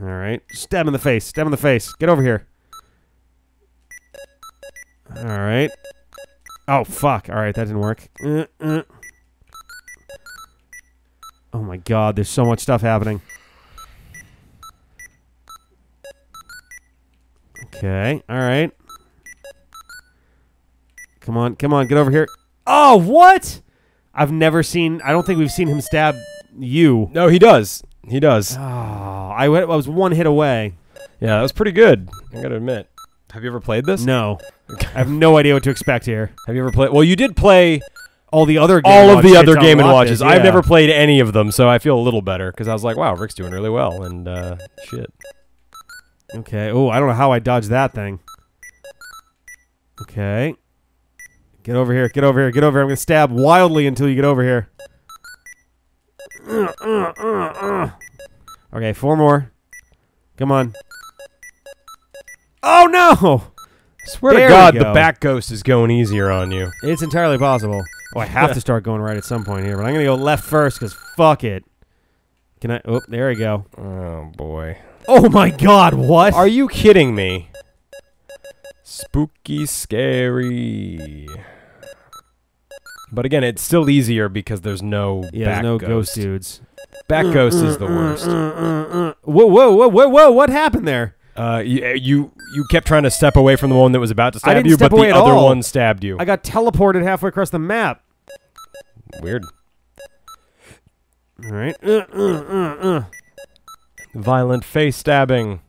All right, stab in the face. Stab in the face. Get over here. All right. Oh fuck! All right, that didn't work. Uh, uh. Oh my God! There's so much stuff happening. Okay. All right. Come on, come on, get over here. Oh, what? I've never seen. I don't think we've seen him stab you. No, he does. He does. Oh, I, went, I was one hit away. Yeah, that was pretty good. I gotta admit. Have you ever played this? No, I have no idea what to expect here. Have you ever played? Well, you did play All the other Game all of the other Game and Watches. Is, I've never played any of them, so I feel a little better because I was like, "Wow, Rick's doing really well." And uh, shit. Okay. Oh, I don't know how I dodged that thing. Okay. Get over here. Get over here. Get over here. I'm gonna stab wildly until you get over here. Uh, uh. Okay, four more. Come on. Oh no! Swear There to God, the back ghost is going easier on you. It's entirely possible. Oh, I have to start going right at some point here, but I'm gonna go left first because fuck it. Can I? Oh, there we go. Oh boy. Oh my God! What? Are you kidding me? Spooky, scary. But again, it's still easier because there's no yeah, back there's no ghost. ghost dudes. Back ghost is the worst. Whoa, whoa, whoa, whoa, whoa! What happened there? Uh, you, you you kept trying to step away from the one that was about to stab you, but the other all. one stabbed you. I got teleported halfway across the map. Weird. All right. Uh, uh, uh, uh. Violent face stabbing.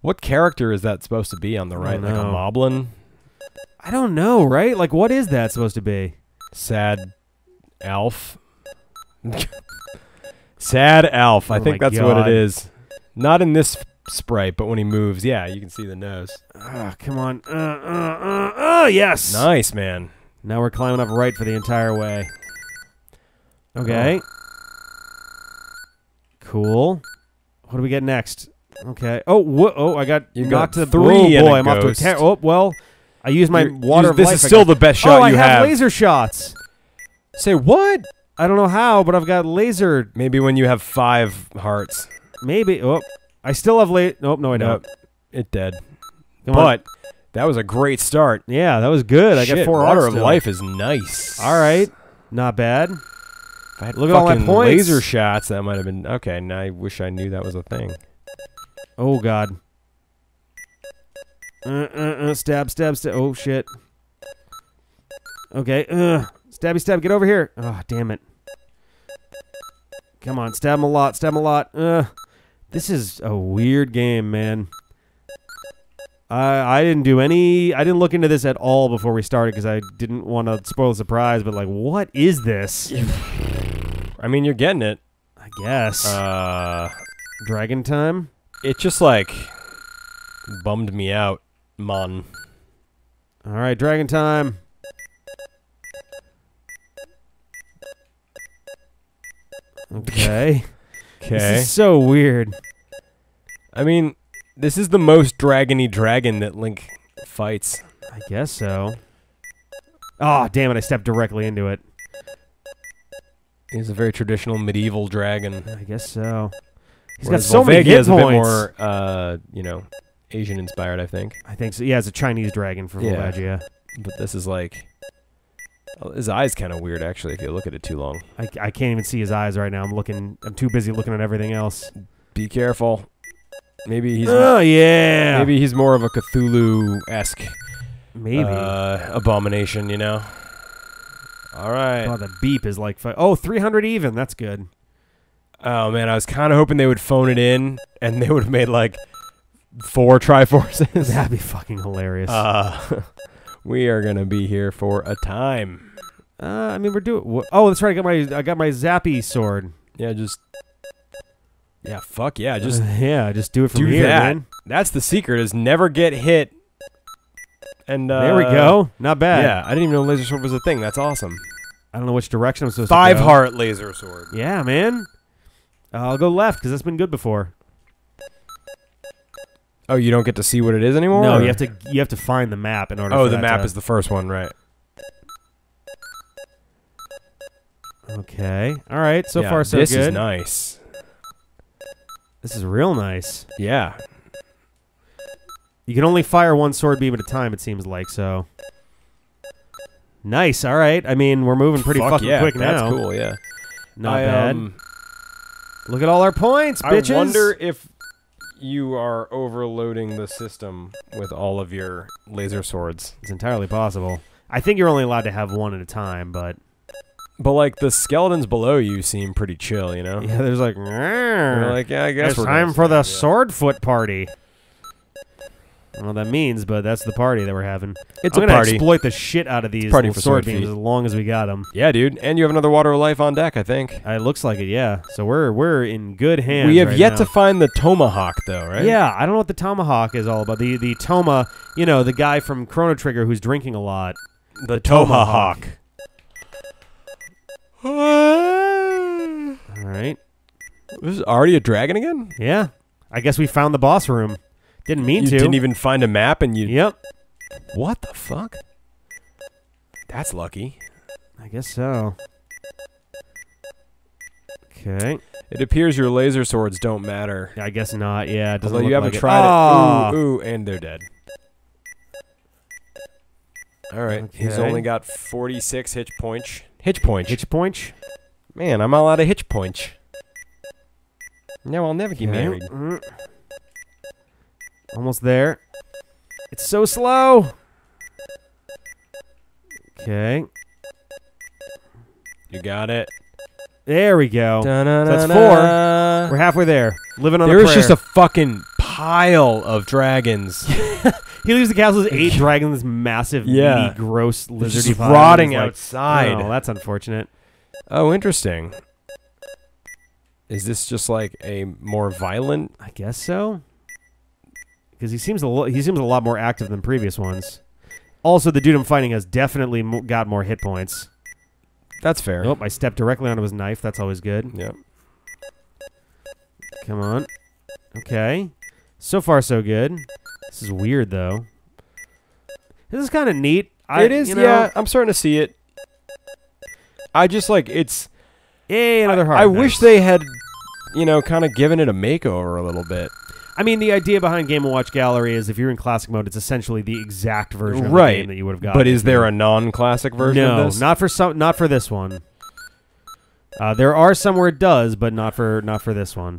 What character is that supposed to be on the right? Like a moblin? I don't know, right? Like, what is that supposed to be? Sad elf? Sad elf. I Oh think my that's what it is. Not in this sprite, but when he moves, yeah, you can see the nose. Ah, come on. Uh, uh, uh, uh, yes. Nice, man. Now we're climbing up right for the entire way. Okay. Cool. What do we get next? Okay. Oh, wha- oh! I got You knocked got to the three Oh boy, I'm off to a ten. Oh well, I used my You're- water. of this life. is still the best shot oh, I you have, have. laser shots. Say what? I don't know how, but I've got laser. Maybe when you have five hearts. Maybe. Oh, I still have late. Nope. No, I don't. Nope. It dead. Come on. but that was a great start. Yeah, that was good. I got four Water of. Life is nice. All right, not bad. If I had Look at all my points. Laser shots. That might have been okay. Now I wish I knew that was a thing. Oh God. Uh, uh, uh, stab, stab, stab. Oh shit. Okay. Uh, stabby, stab. Get over here. Oh damn it. Come on, stab him a lot. Stab him a lot. Uh, this is a weird game, man. I I didn't do any. I didn't look into this at all before we started because I didn't want to spoil the surprise. But like, what is this? I mean, you're getting it. I guess Uh, Dragon time. it just like bummed me out, man. All right, Dragon time. Okay. This Okay. is so weird. I mean, this is the most dragony dragon that Link fights. I guess so. Oh, damn it! I stepped directly into it. He's a very traditional medieval dragon. I guess so. He's got Whereas so many Volvagia hit is a bit more, uh, you know, Asian inspired, I think. I think so. Yeah, it's a Chinese dragon for Yeah. Volvagia. But this is like, his eyes kind of weird actually if you look at it too long. I, I can't even see his eyes right now. I'm looking. I'm too busy looking at everything else. Be careful. Maybe he's Oh yeah. maybe he's more of a Cthulhu esque Maybe. uh, abomination, you know. All right. oh, the beep is like. Fi- oh, 300 even. That's good. Oh man, I was kind of hoping they would phone it in and they would have made like four Triforces. That'd be fucking hilarious. Uh, uh, we are gonna be here for a time. I mean, we're doing. Oh, that's right. I got my. I got my Zappy sword. Yeah, just yeah, fuck yeah, just yeah. Just do it from do here, that. man. That's the secret: is never get hit. And uh, there we go. Not bad. Yeah, I didn't even know laser sword was a thing. That's awesome. I don't know which direction I'm supposed Five to go. Five heart laser sword. Yeah, man. Uh, I'll go left because that's been good before. Oh, you don't get to see what it is anymore. No, or- you have to. You have to find the map in order. To. Oh, the map to- is the first one, right? Okay. All right. So Yeah, far, so this good. This is nice. This is real nice. Yeah, You can only fire one sword beam at a time. It seems like so. Nice. All right. I mean, we're moving pretty Fuck fucking yeah, quick that's now. cool. Yeah, Not I, bad. um, Look at all our points, bitches. I wonder if you are overloading the system with all of your laser swords. It's entirely possible. I think you're only allowed to have one at a time, but But like the skeletons below you seem pretty chill, you know. yeah, there's like, like, yeah, I guess it's we're time for the sword foot party. I don't know what that means, but that's the party that we're having. It's I'm a gonna party. exploit the shit out of these party little for sword sword beams feet. as long as we got them. yeah, dude, and you have another water of life on deck, I think. Uh, it looks like it, yeah. So we're we're in good hands. we have right yet now. to find the tomahawk, though, right? Yeah, I don't know what the tomahawk is all about. The the Toma, you know, the guy from Chrono Trigger who's drinking a lot. the, tomahawk. tomahawk. All right. this is already a dragon again. Yeah. I guess we found the boss room. Didn't mean to. You to. didn't even find a map, and you. Yep. What the fuck? That's lucky. I guess so. Okay. It appears your laser swords don't matter. I guess not. Yeah. It doesn't Although you haven't like tried Ah. it. Ooh, ooh, and they're dead. All right. He's only got 46 hitch points. Hitch points. Hitch points. Man, I'm all out of hitch points. No, I'll never get Okay. married. Mm. Almost there. It's so slow. Okay. You got it. There we go. That's four. We're halfway there. Living on There a is just a fucking pile of dragons. He leaves the castle with eight dragons, massive, Yeah. meaty, gross, They're lizardy just pile, rotting like, outside. Oh, that's unfortunate. Oh, interesting. Is this just like a more violent? I guess so. Because he seems a lo- he seems a lot more active than previous ones. Also, the dude I'm fighting has definitely mo- got more hit points. That's fair. Oh, I stepped directly onto his knife. That's always good. Yep. Come on. Okay. So far, so good. This is weird, though. This is kind of neat. I, it is. you know- yeah, I'm starting to see it. I just like it's. Yay, another heart. I Nice. wish they had, you know, kind of given it a makeover a little bit. I mean, the idea behind Game & Watch Gallery is if you're in classic mode, it's essentially the exact version of Right. the game that you would have gotten. But is there a non-classic version no, of this? not for some, not for this one. Uh, there are some where it does, but not for not for this one.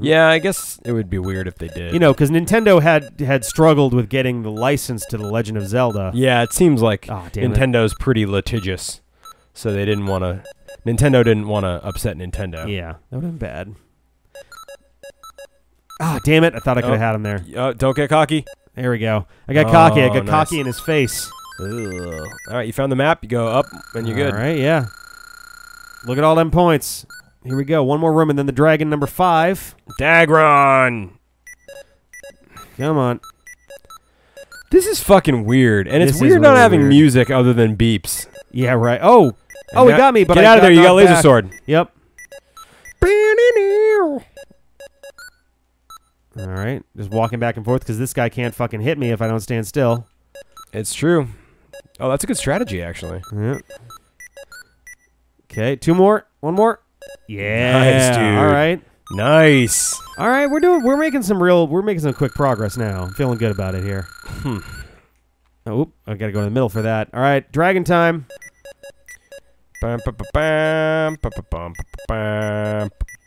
Yeah, I guess it would be weird if they did. You know, because Nintendo had had struggled with getting the license to the Legend of Zelda. Yeah, it seems like Oh, damn it. Nintendo's pretty litigious, so they didn't want to. Nintendo didn't want to upset Nintendo. Yeah, that would have been bad. Ah, damn it! I thought I could have Oh. had him there. Uh, don't get cocky. There we go. I got cocky. I Oh, got nice. cocky in his face. Ugh. All right, you found the map. You go up, and you're good. All right, yeah. Look at all them points. Here we go. One more room, and then the dragon number five. Dagron. Come on. This is fucking weird, and This it's weird not really having weird. music other than beeps. Yeah, right. Oh, oh, And now- got me. But get I out of there! You got laser back. sword. Yep. All right, just walking back and forth because this guy can't fucking hit me if I don't stand still. It's true. Oh, that's a good strategy, actually. Yeah. Okay, two more, one more. Yeah, Nice, dude. All right, Nice. all right. We're doing. We're making some real. We're making some quick progress now. I'm feeling good about it here. Hmm. Oh, oop, I gotta go in the middle for that. All right, dragon time. Ba, ba, bum, ba,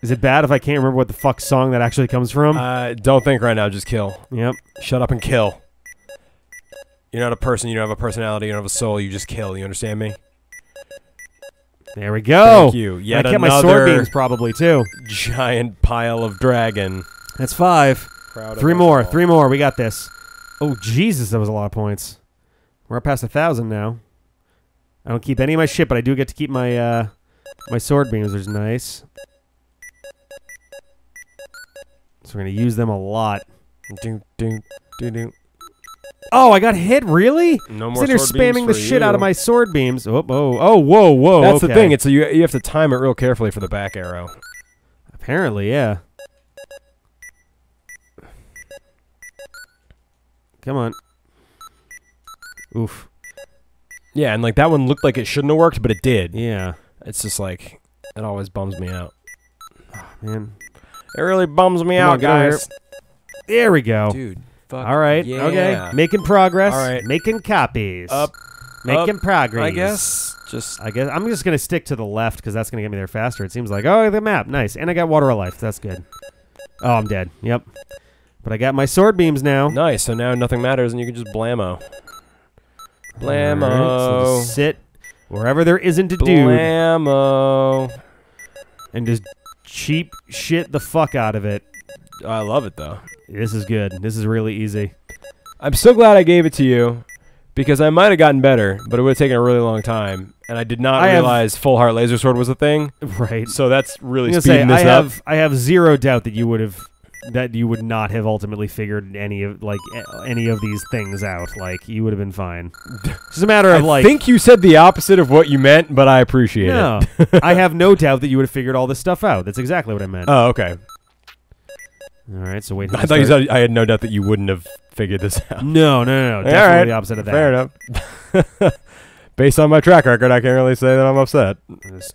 Is it bad if I can't remember what the fuck song that actually comes from? Uh, don't think right now, just kill. Yep. Shut up and kill. You're not a person, you don't have a personality, you don't have a soul, you just kill. You understand me? There we go. Thank you. Yet I kept my sword beams probably too. giant pile of dragon. That's five. Proud Three more. all. Three more. We got this. Oh Jesus, that was a lot of points. We're up past a thousand now. I don't keep any of my shit, but I do get to keep my uh my sword beams, which is nice. So we're gonna use them a lot. Oh, I got hit. Really? No more Sitting there beams spamming the shit out of my sword beams. Oh, oh, oh, whoa, whoa. That's the thing. It's a, you, you have to time it real carefully for the back arrow. Apparently, yeah. Come on. Oof. Yeah, and like that one looked like it shouldn't have worked, but it did. Yeah. It's just like it always bums me out. Ah, man. It really bums me Come out, on, get over guys. There we go. Dude, fuck All right. yeah. Okay. Making progress. All right. Making copies. Up, Making up, progress. I guess just I guess I'm just gonna stick to the left because that's gonna get me there faster. It seems like. Oh, the map, nice, and I got water of life. That's good. Oh, I'm dead. Yep. But I got my sword beams now. nice. So now nothing matters, and you can just blammo. Blammo. All right, so just sit wherever there isn't a dude Blammo. and just cheap shit the fuck out of it. I love it though. This is good. This is really easy. I'm so glad I gave it to you because I might have gotten better, but it would have taken a really long time, and I did not I have- realize full heart laser sword was a thing. Right. So that's really I'm say speeding I this up. have I have zero doubt that you would have that you would not have ultimately figured any of like any of these things out. Like you would have been fine. It's just a matter I of like think you said the opposite of what you meant, but I appreciate no. it. I have no doubt that you would have figured all this stuff out. That's exactly what I meant. Oh, okay. all right, so wait. I thought you said I had no doubt that you wouldn't have figured this out. no, no, no, no. Definitely right, the opposite of that. Fair enough. Based on my track record, I can't really say that I'm upset. Just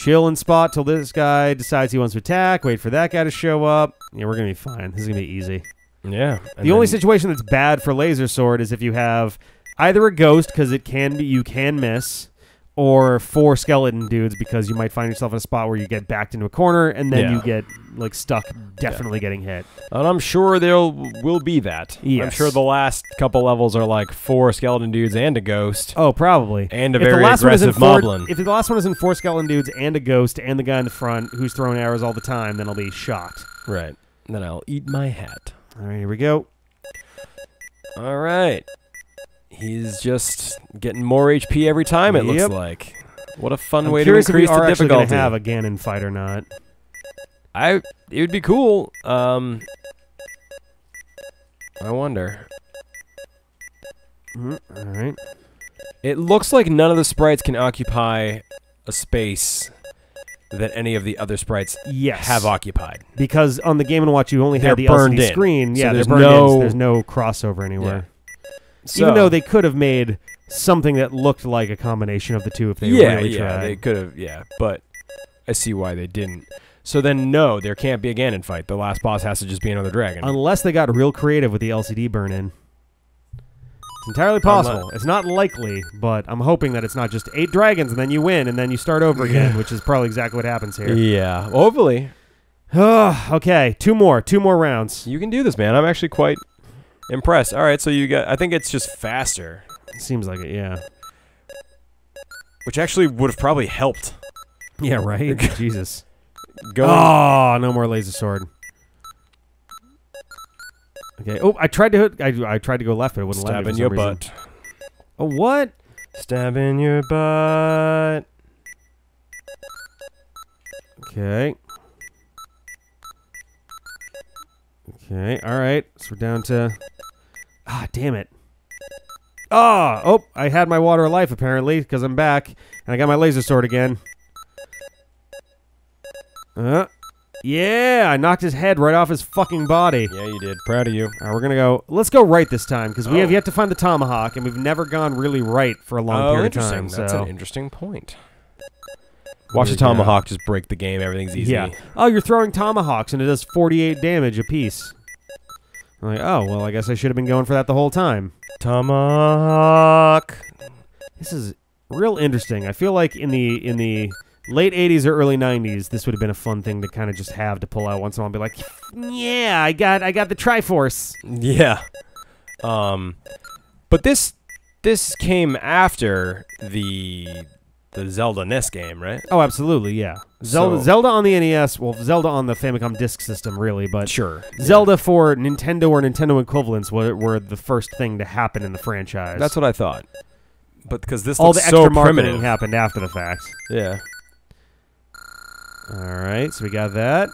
chill and spot till this guy decides he wants to attack. Wait for that guy to show up. Yeah, we're gonna be fine. This is gonna be easy. Yeah. the only situation that's bad for laser sword is if you have either a ghost because it can be you can miss, or four skeleton dudes because you might find yourself in a spot where you get backed into a corner and then Yeah. you get like stuck, definitely getting hit. and I'm sure there will be that. I'm sure the last couple levels are like four skeleton dudes and a ghost. Oh, probably. And a if very last one is in aggressive four, moblin. If the last one is in four skeleton dudes and a ghost and the guy in the front who's throwing arrows all the time, then I'll be shocked. Right. Then I'll eat my hat. All right, here we go. All right. He's just getting more HP every time. It Yep. looks like. What a fun I'm way to curious if we increase are the difficulty. to have a Ganon fight or not. I. It would be cool. Um. I wonder. Mhm, All right. It looks like none of the sprites can occupy a space that any of the other sprites Yes. have occupied. because on the Game and Watch you only They're had the burned LCD in. screen. So yeah, there's no- in. There's no crossover anywhere. So, Even though they could have made something that looked like a combination of the two if they yeah, really yeah, tried. they could have, yeah, but I see why they didn't. So then, no, there can't be a Ganon fight. The last boss has to just be another dragon. Unless they got real creative with the LCD burn in. It's entirely possible. It's not likely, but I'm hoping that it's not just eight dragons and then you win and then you start over again, which is probably exactly what happens here. yeah, hopefully okay, two more, two more rounds. you can do this, man. I'm actually quite impressed. All right, so you got. I think it's just faster, It Seems like it, yeah. which actually would have probably helped. Yeah, right. Jesus. Going. Oh, no more laser sword. Okay. Oh, I tried to. I, I tried to go left, but it wouldn't let Stab me. in for your reason. butt. Oh, what? Stab in your butt. Okay. Okay. All right. So we're down to. Ah, damn it. Ah. Oh, I had my water of life apparently because I'm back and I got my laser sword again. Uh. Yeah, I knocked his head right off his fucking body. Yeah, you did. Proud of you. All right, we're gonna go. Let's go right this time because we have Oh. yet to find the tomahawk, and we've never gone really right for a long oh, period of interesting. time. That's so an interesting point. Watch the tomahawk just break the game. Everything's easy. yeah. Oh, you're throwing tomahawks, and it does 48 damage apiece. I'm like, oh well, I guess I should have been going for that the whole time. Tomahawk. This is real interesting. I feel like in the in the late 80s or early 90s, this would have been a fun thing to kind of just have to pull out once in a while and be like, yeah, I got I got the Triforce. Yeah. Um, but this this came after the the Zelda NES game, right? Oh, absolutely, yeah. Zelda So- Zelda on the NES, well, Zelda on the Famicom Disk System, really, but Sure. Zelda for Nintendo or Nintendo equivalents were, were the first thing to happen in the franchise. That's what I thought. But because this all the extra so marketing primitive. happened after the fact. Yeah. All right, so we got that.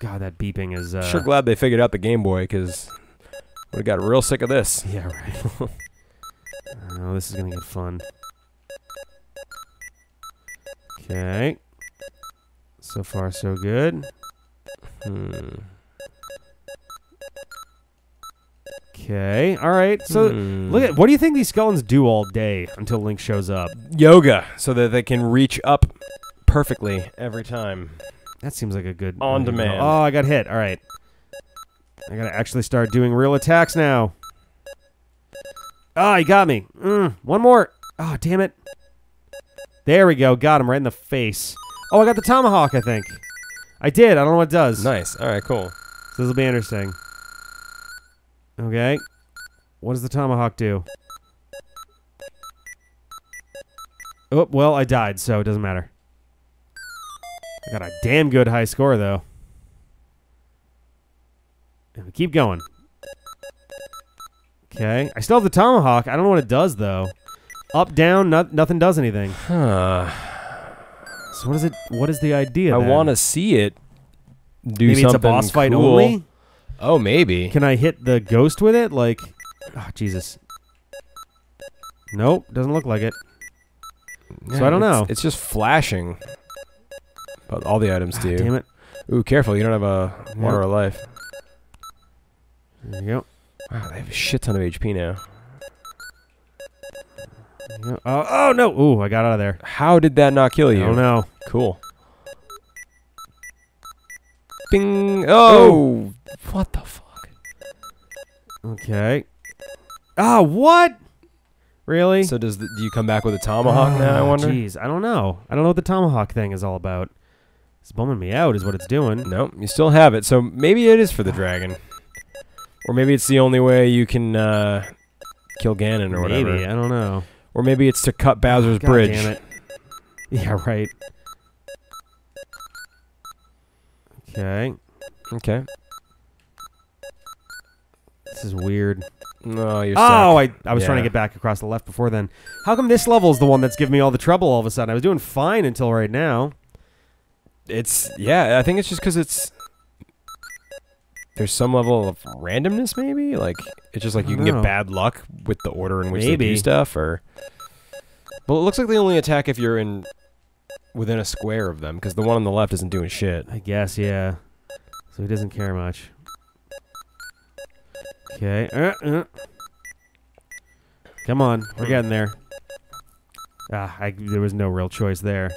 God, that beeping is. Uh, sure glad they figured out the Game Boy because we got real sick of this. Yeah, right. oh, this is gonna get fun. Okay. So far, so good. Hmm. Okay. All right. So. Hmm. Look at what do you think these skeletons do all day until Link shows up? yoga so that they can reach up perfectly every time. That seems like a good On way to go. demand. Oh, I got hit. All right. I gotta actually start doing real attacks now. Ah, he got me. Mm, one more. Oh, damn it. There we go. Got him right in the face. Oh, I got the tomahawk. I think I did. I don't know what it does. Nice. All right. Cool. So this will be interesting. Okay. What does the tomahawk do? Oh, well, I died, so it doesn't matter. I got a damn good high score, though. And we keep going. Okay. I still have the tomahawk. I don't know what it does, though. Up, down, not, nothing does anything. Huh. So what is it? What is the idea? I want to see it do Maybe something Maybe it's a boss fight only? Oh, maybe. Can I hit the ghost with it? Like, oh, Jesus. Nope, doesn't look like it. so I don't it's- know. It's just flashing. But all the items Ah, do. damn it. Ooh, careful! You don't have a water Yep. of life. There you go. Wow, they have a shit ton of HP now. Oh, oh no! Ooh, I got out of there. How did that not kill I you? don't know. Cool. Bing! Oh, what the fuck? Okay. Ah, what? Really? So does the, do you come back with a tomahawk now? I Ah, wonder. Jeez, I don't know. I don't know what the tomahawk thing is all about. It's bumming me out, is what it's doing. No, you still have it. So maybe it is for the dragon, or maybe it's the only way you can uh, kill Ganon or whatever. Maybe I don't know. Or maybe it's to cut Bowser's God bridge. Damn it. Yeah, right. Okay. Okay. This is weird. No, you're Oh, stuck. I, I was trying to get back across the left before then. How come this level is the one that's giving me all the trouble all of a sudden? I was doing fine until right now. It's yeah. I think it's just because it's there's some level of randomness. Maybe like it's just like you can dunno. get bad luck with the order in which they do stuff. Or well, it looks like they only attack if you're in within a square of them because the one on the left isn't doing shit. I guess, yeah. So he doesn't care much. Okay. Uh, uh. Come on, we're getting there. Ah, I, there was no real choice there.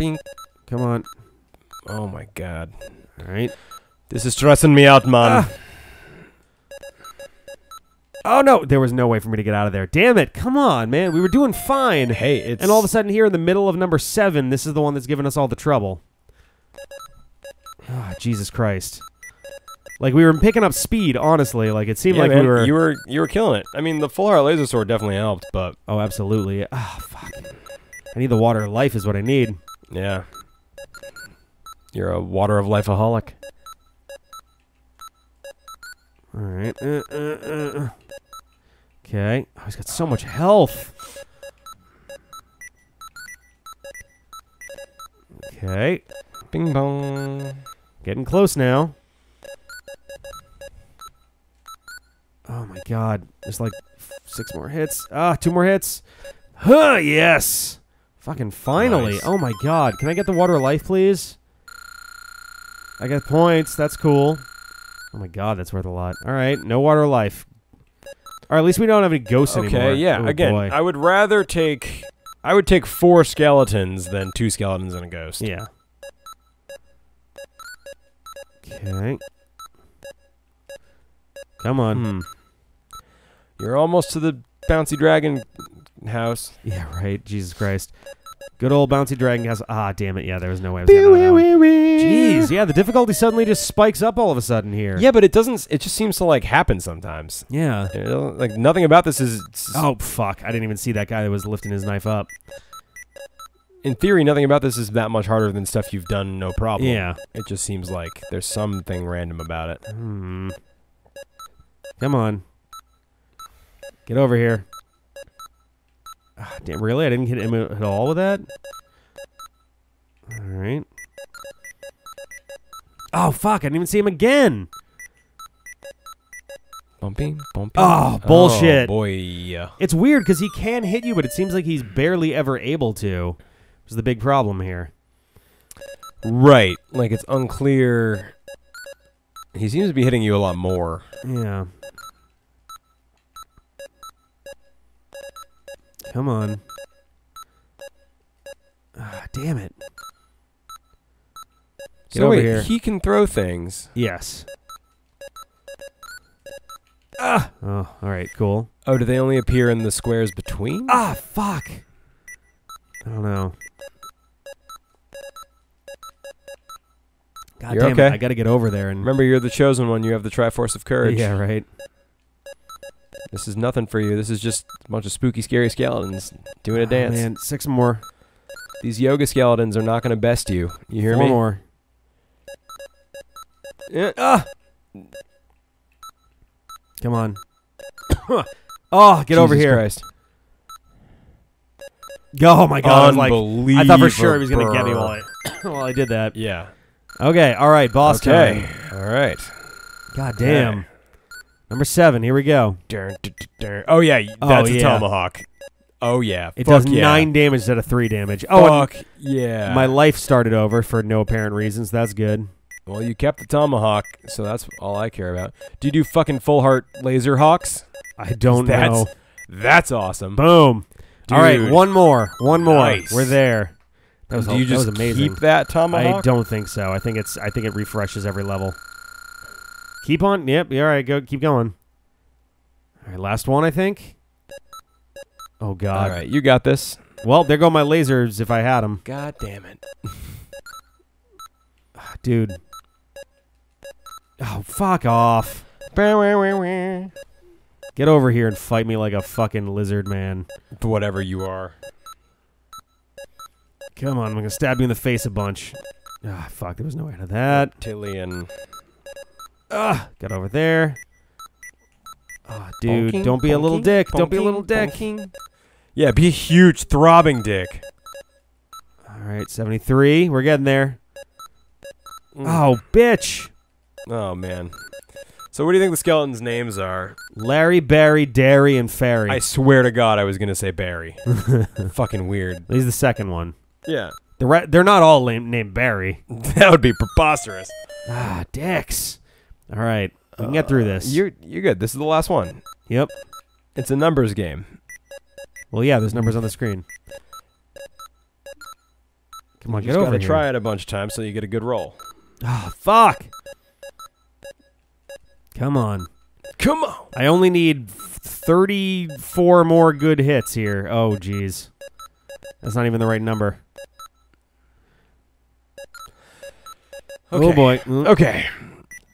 Bing. Come on. Oh my god. All right. This is stressing me out, man. Ah. Oh no, there was no way for me to get out of there. Damn it! Come on, man. We were doing fine. Hey, it's And all of a sudden, here in the middle of number seven, this is the one that's giving us all the trouble. Ah, Jesus Christ! Like we were picking up speed, honestly. Like it seemed Yeah, like man, we were. you were you were killing it. I mean, the full heart laser sword definitely helped, but oh, absolutely. Ah, fuck. I need the water of life, is what I need. Yeah. You're a water of life lifeaholic. All right. Uh, uh, uh. Okay. Oh, he's got so much health. Okay. Bing bong. Getting close now. Oh my god. There's like six more hits. Ah, two more hits. Huh, yes. Fucking finally. Nice. Oh my god. Can I get the water of life, please? I get points. That's cool. Oh my god, that's worth a lot. All right, no water of life. Or at least we don't have any ghosts Okay, anymore. yeah. Oh, Again, boy. I would rather take I would take four skeletons than two skeletons and a ghost. Yeah. Okay. Come on. Hmm. You're almost to the bouncy dragon house. Yeah, right. Jesus Christ. Good old bouncy dragon house. Ah, damn it. Yeah, there was no way I was getting out of that one. Jeez, yeah, the difficulty suddenly just spikes up all of a sudden here. Yeah, but it doesn't. It just seems to like happen sometimes. Yeah. You know, Like nothing about this is. Oh, fuck. I didn't even see that guy that was lifting his knife up. In theory, nothing about this is that much harder than stuff you've done. No problem. Yeah. It just seems like there's something random about it. Hmm. Come on. Get over here. Ah, damn, really? I didn't hit him at all with that? All right. Oh, fuck. I didn't even see him again. Bumping, bumping. Oh, bullshit. Oh, boy. It's weird because he can hit you, but it seems like he's barely ever able to. Which is the big problem here. Right. Like it's unclear. He seems to be hitting you a lot more. Yeah. Come on. Ah, damn it. Get so over wait, here. he can throw things. Yes. Ah. Oh, all right, cool. Oh, do they only appear in the squares between? Ah, fuck. I don't know. God You're damn okay. it! I got to get over there and. Remember, you're the chosen one. You have the Triforce of Courage. Yeah, right. This is nothing for you. This is just a bunch of spooky, scary skeletons doing a Oh, dance. man, six more. These yoga skeletons are not going to best you. You hear Four me? more. Yeah. Ah! Come on. oh, get over here. Christ. Oh my god! I like, Unbelievable. I thought for sure he was gonna get me while I while I did that. Yeah. Okay, all right, boss okay. time. All right. God damn. Number seven. Here we go. Oh yeah, Oh, that's a tomahawk. Oh yeah. It Fuck does yeah. nine damage instead of three damage. Oh, Fuck yeah. my life started over for no apparent reasons. That's good. well, you kept the tomahawk, so that's all I care about. Do you do fucking full heart laser hawks? I don't That's know. that's awesome. Boom. All right, one more. One more. Nice. We're there. That was do you that just was amazing. keep that tomahawk? I don't think so. I think it's. I think it refreshes every level. Keep on. Yep. All right. Go. Keep going. All right. Last one. I think. Oh God. All right, you got this. Well, there go my lasers. If I had them, God damn it. dude. Oh fuck off! Get over here and fight me like a fucking lizard man. Whatever you are. Come on, I'm gonna stab you in the face a bunch. Ah, fuck. There was no way out of that. Tillian. Ah, got over there. Ah, dude, don't be a little dick. Don't be a little dick. Yeah, be a huge throbbing dick. All right, 73. We're getting there. Mm. Oh, bitch. Oh man. So what do you think the skeletons' names are? Larry, Barry, Dairy, and Fairy. I swear to God, I was gonna say Barry. Fucking weird. He's the second one. Yeah. The re- they're not all named, named Barry. That would be preposterous. Ah, dicks. All right, we can get through this. You're you're good. This is the last one. yep. It's a numbers game. Well, yeah, there's numbers on the screen. Come on, you get just over gotta here. try it a bunch of times so you get a good roll. Ah, fuck. Come on. Come on. I only need 34 more good hits here. Oh, jeez. That's not even the right number. Oh, boy. Mm. Okay.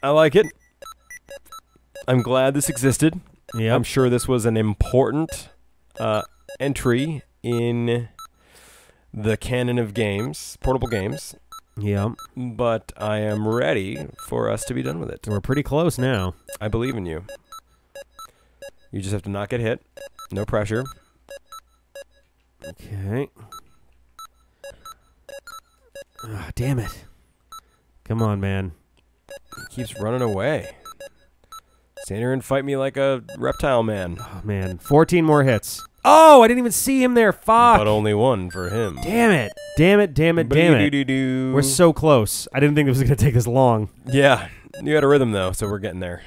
I like it. I'm glad this existed. Yeah. I'm sure this was an important uh, entry in the canon of games, portable games. Yeah. but I am ready for us to be done with it. We're pretty close now. I believe in you. You just have to not get hit. No pressure. Okay. Ah, damn it. Come on, man. He keeps running away. Stand here and fight me like a reptile man. Oh, man. 14 more hits. Oh, I didn't even see him there. Fuck. But only one for him. Damn it. Damn it. Damn it. Damn it. We're so close. I didn't think this was going to take this long. Yeah, you had a rhythm though, so we're getting there.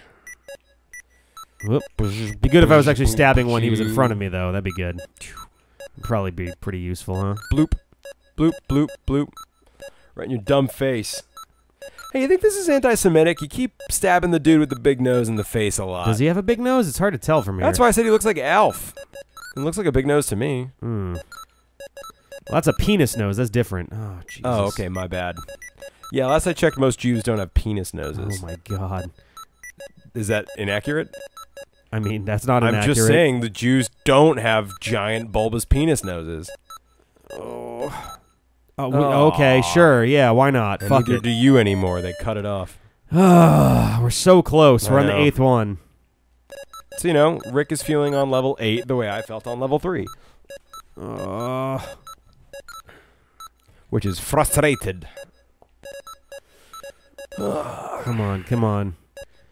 Whoop. Be good if I was actually stabbing one. he was in front of me, though. That'd be good. Probably be pretty useful, huh? Bloop, bloop, bloop, bloop. Right in your dumb face. Hey, you think this is anti-Semitic? You keep stabbing the dude with the big nose in the face a lot. Does he have a big nose? It's hard to tell from here. That's why I said he looks like Alf. It looks like a big nose to me. Hmm. Well, that's a penis nose. That's different. Oh, Jesus. Oh, okay, my bad. Yeah, last I checked, most Jews don't have penis noses. Oh my God. Is that inaccurate? I mean, that's not inaccurate. I'm inaccurate. just saying the Jews don't have giant bulbous penis noses. Oh, we- okay, sure. Yeah, why not? And Fuck neither it. do you anymore. They cut it off. We're so close. I We're on the know. eighth one. So you know, Rick is feeling on level eight the way I felt on level three, Uh, which is frustrated. come on, come on.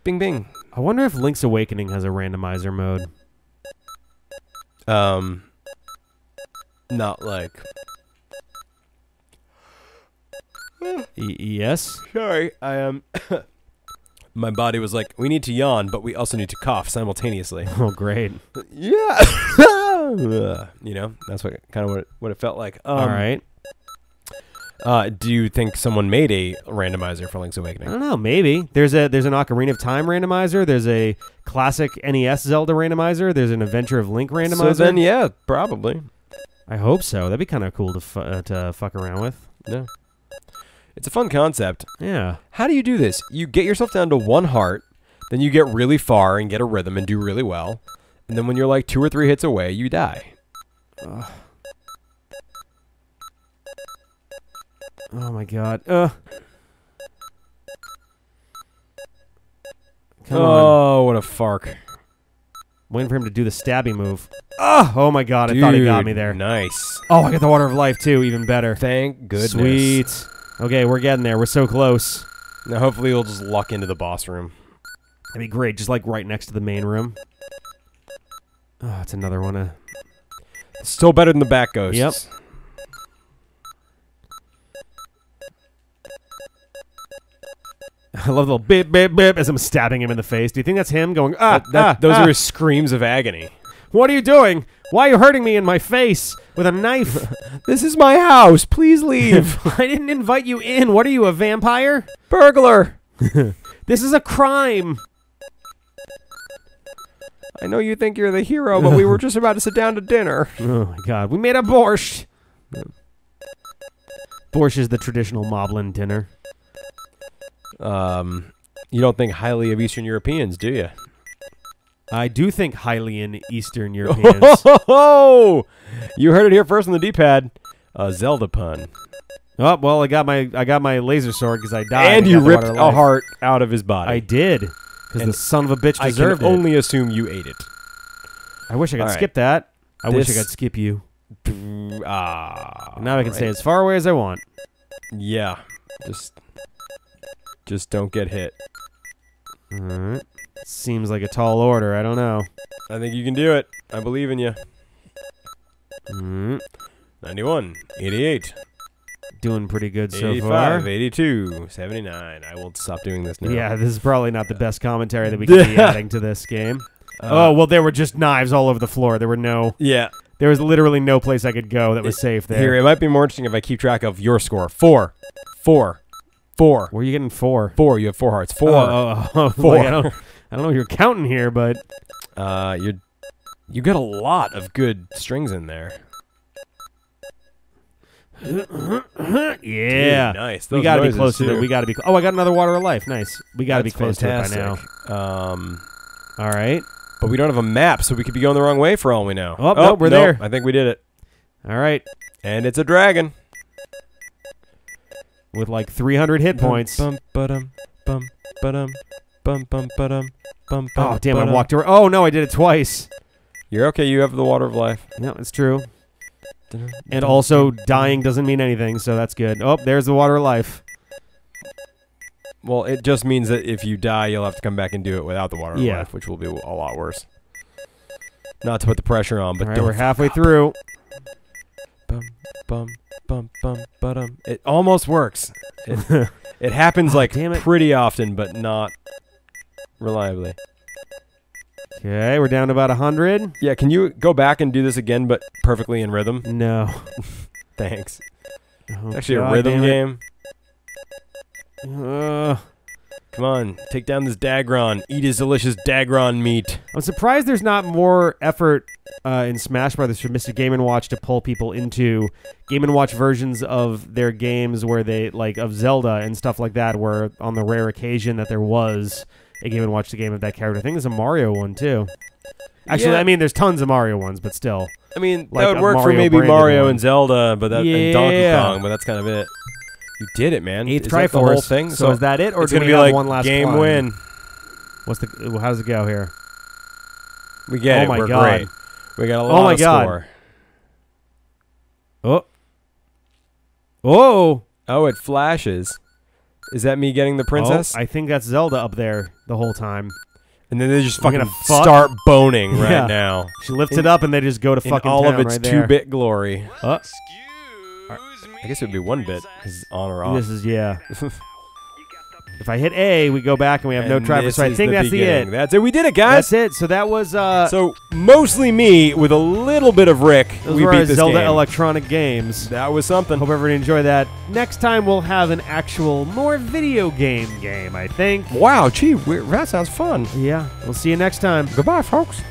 Bing bing. I wonder if Link's Awakening has a randomizer mode. Um, not like. Yes. Sorry, I um. My body was like, we need to yawn, but we also need to cough simultaneously. Oh, great. Yeah. you know, that's what kind of what it, what it felt like. Um, All right. Uh, do you think someone made a randomizer for Link's Awakening? I don't know. Maybe there's a there's an Ocarina of Time randomizer. There's a classic NES Zelda randomizer. There's an Adventure of Link randomizer. So then, yeah, probably. I hope so. That'd be kind of cool to uh, to fuck around with. Yeah. It's a fun concept. Yeah. How do you do this? You get yourself down to one heart, then you get really far and get a rhythm and do really well, and then when you're like two or three hits away, you die. Oh my god. Uh. Come on. oh, what a fark! Waiting for him to do the stabby move. Oh, oh my god. I thought he got me there. Nice. Oh, I got the Water of Life too. Even better. Thank goodness. Sweet. Okay, we're getting there. We're so close. Now hopefully we'll just luck into the boss room. That'd be great. Just like right next to the main room. Oh, it's another one. Of, Still better than the back ghosts. Yep. I love the little bip bip bip as I'm stabbing him in the face. Do you think that's him going? Ah, That- that- ah, those ah. are his screams of agony. What are you doing? Why are you hurting me in my face with a knife? This is my house. Please leave. I didn't invite you in. What are you, a vampire? Burglar. This is a crime. I know you think you're the hero, but we were just about to sit down to dinner. Oh my god, we made a borscht. Borscht is the traditional Moblin dinner. Um, you don't think highly of Eastern Europeans, do you? I do think highly in Eastern Europeans. Oh, you heard it here first on the D-pad. A Zelda pun, oh well, I got my I got my laser sword because I died. and I you ripped a heart out of his body. I did because the son of a bitch I deserved can it. only assume you ate it. I wish I could All right. skip that. I wish I could skip you. Ah, now I can stay as far away as I want. Yeah, just, just don't get hit. All right. Seems like a tall order. I don't know. I think you can do it. I believe in you. Mm, 91, 88, doing pretty good so 85, far. 82, 79. I will stop doing this now. Yeah, this is probably not the best commentary that we could be adding to this game. Uh, oh well, there were just knives all over the floor. There were no. yeah. There was literally no place I could go that was safe there. Here, it might be more interesting if I keep track of your score. Four, four, four, Where are you getting four? four. You have four hearts. Four. Oh, oh, oh, Four. like, I don't. Know if you're counting here, but Uh, you you got a lot of good strings in there. yeah, Dude, nice. we got to be close to it. We got to be. Oh, I got another water of life. Nice. We got to be close fantastic. to it by now. Um, All right. but we don't have a map, so we could be going the wrong way for all we know. Oh, nope, we're there. I think we did it, All right. and it's a dragon. with like 300 hit points. Bum, ba-dum, bum, ba-dum, bum, bum, ba-dum, bum, Oh damn! I ba-dum. walked over. Oh no, I did it twice. You're okay. You have the water of life. No, it's true. And also, dying doesn't mean anything, so that's good. Oh, there's the water of life. Well, it just means that if you die, you'll have to come back and do it without the water of Yeah. life, which will be a lot worse. Not to put the pressure on, but All right, don't we're halfway through. bum bum bum bum bum. It almost works. It, it happens ah, like damn it. pretty often, but not reliably. Okay, we're down to about 100. Yeah, can you go back and do this again, but perfectly in rhythm? No. Thanks. Oh, It's actually God a rhythm game. Uh, Come on, take down this Dagron. Eat his delicious Dagron meat. I'm surprised there's not more effort uh, in Smash Brothers for Mr. Game and Watch to pull people into Game and Watch versions of their games where they like of Zelda and stuff like that. Where on the rare occasion that there was a Game and Watch the game of that character, I think there's a Mario one too. Actually, Yeah. I mean, there's tons of Mario ones, but still, I mean, Like that would work for maybe Mario one. and Zelda, but that and Donkey Kong, but that's kind of it. You did it, man. eighth Is that the whole thing? So, is that it, or it's do gonna we be have like one last game climb? win. What's the? How does it go here? We get Oh it. my We're God. great. We got a lot Oh my of God. score. Oh, oh, Oh, it flashes. Is that me getting the oh, princess? Oh, I think that's Zelda up there the whole time. and then they just fucking fuck? start boning right Yeah. now. She lifts In- it up and they just go to In fucking all town of its right there. two-bit glory. Uh, I guess it would be one bit. 'cause it's on or off. This is yeah. if I hit A, we go back and we have no And driver. this So I think the that's the beginning. it. That's it. We did it, guys. That's it. So that was uh, So mostly me with a little bit of Rick. we beat this Zelda game. electronic games. that was something. Hope everyone enjoyed that. Next time we'll have an actual more video game game. I think. Wow, gee, that sounds fun. Yeah. We'll see you next time. Goodbye, folks.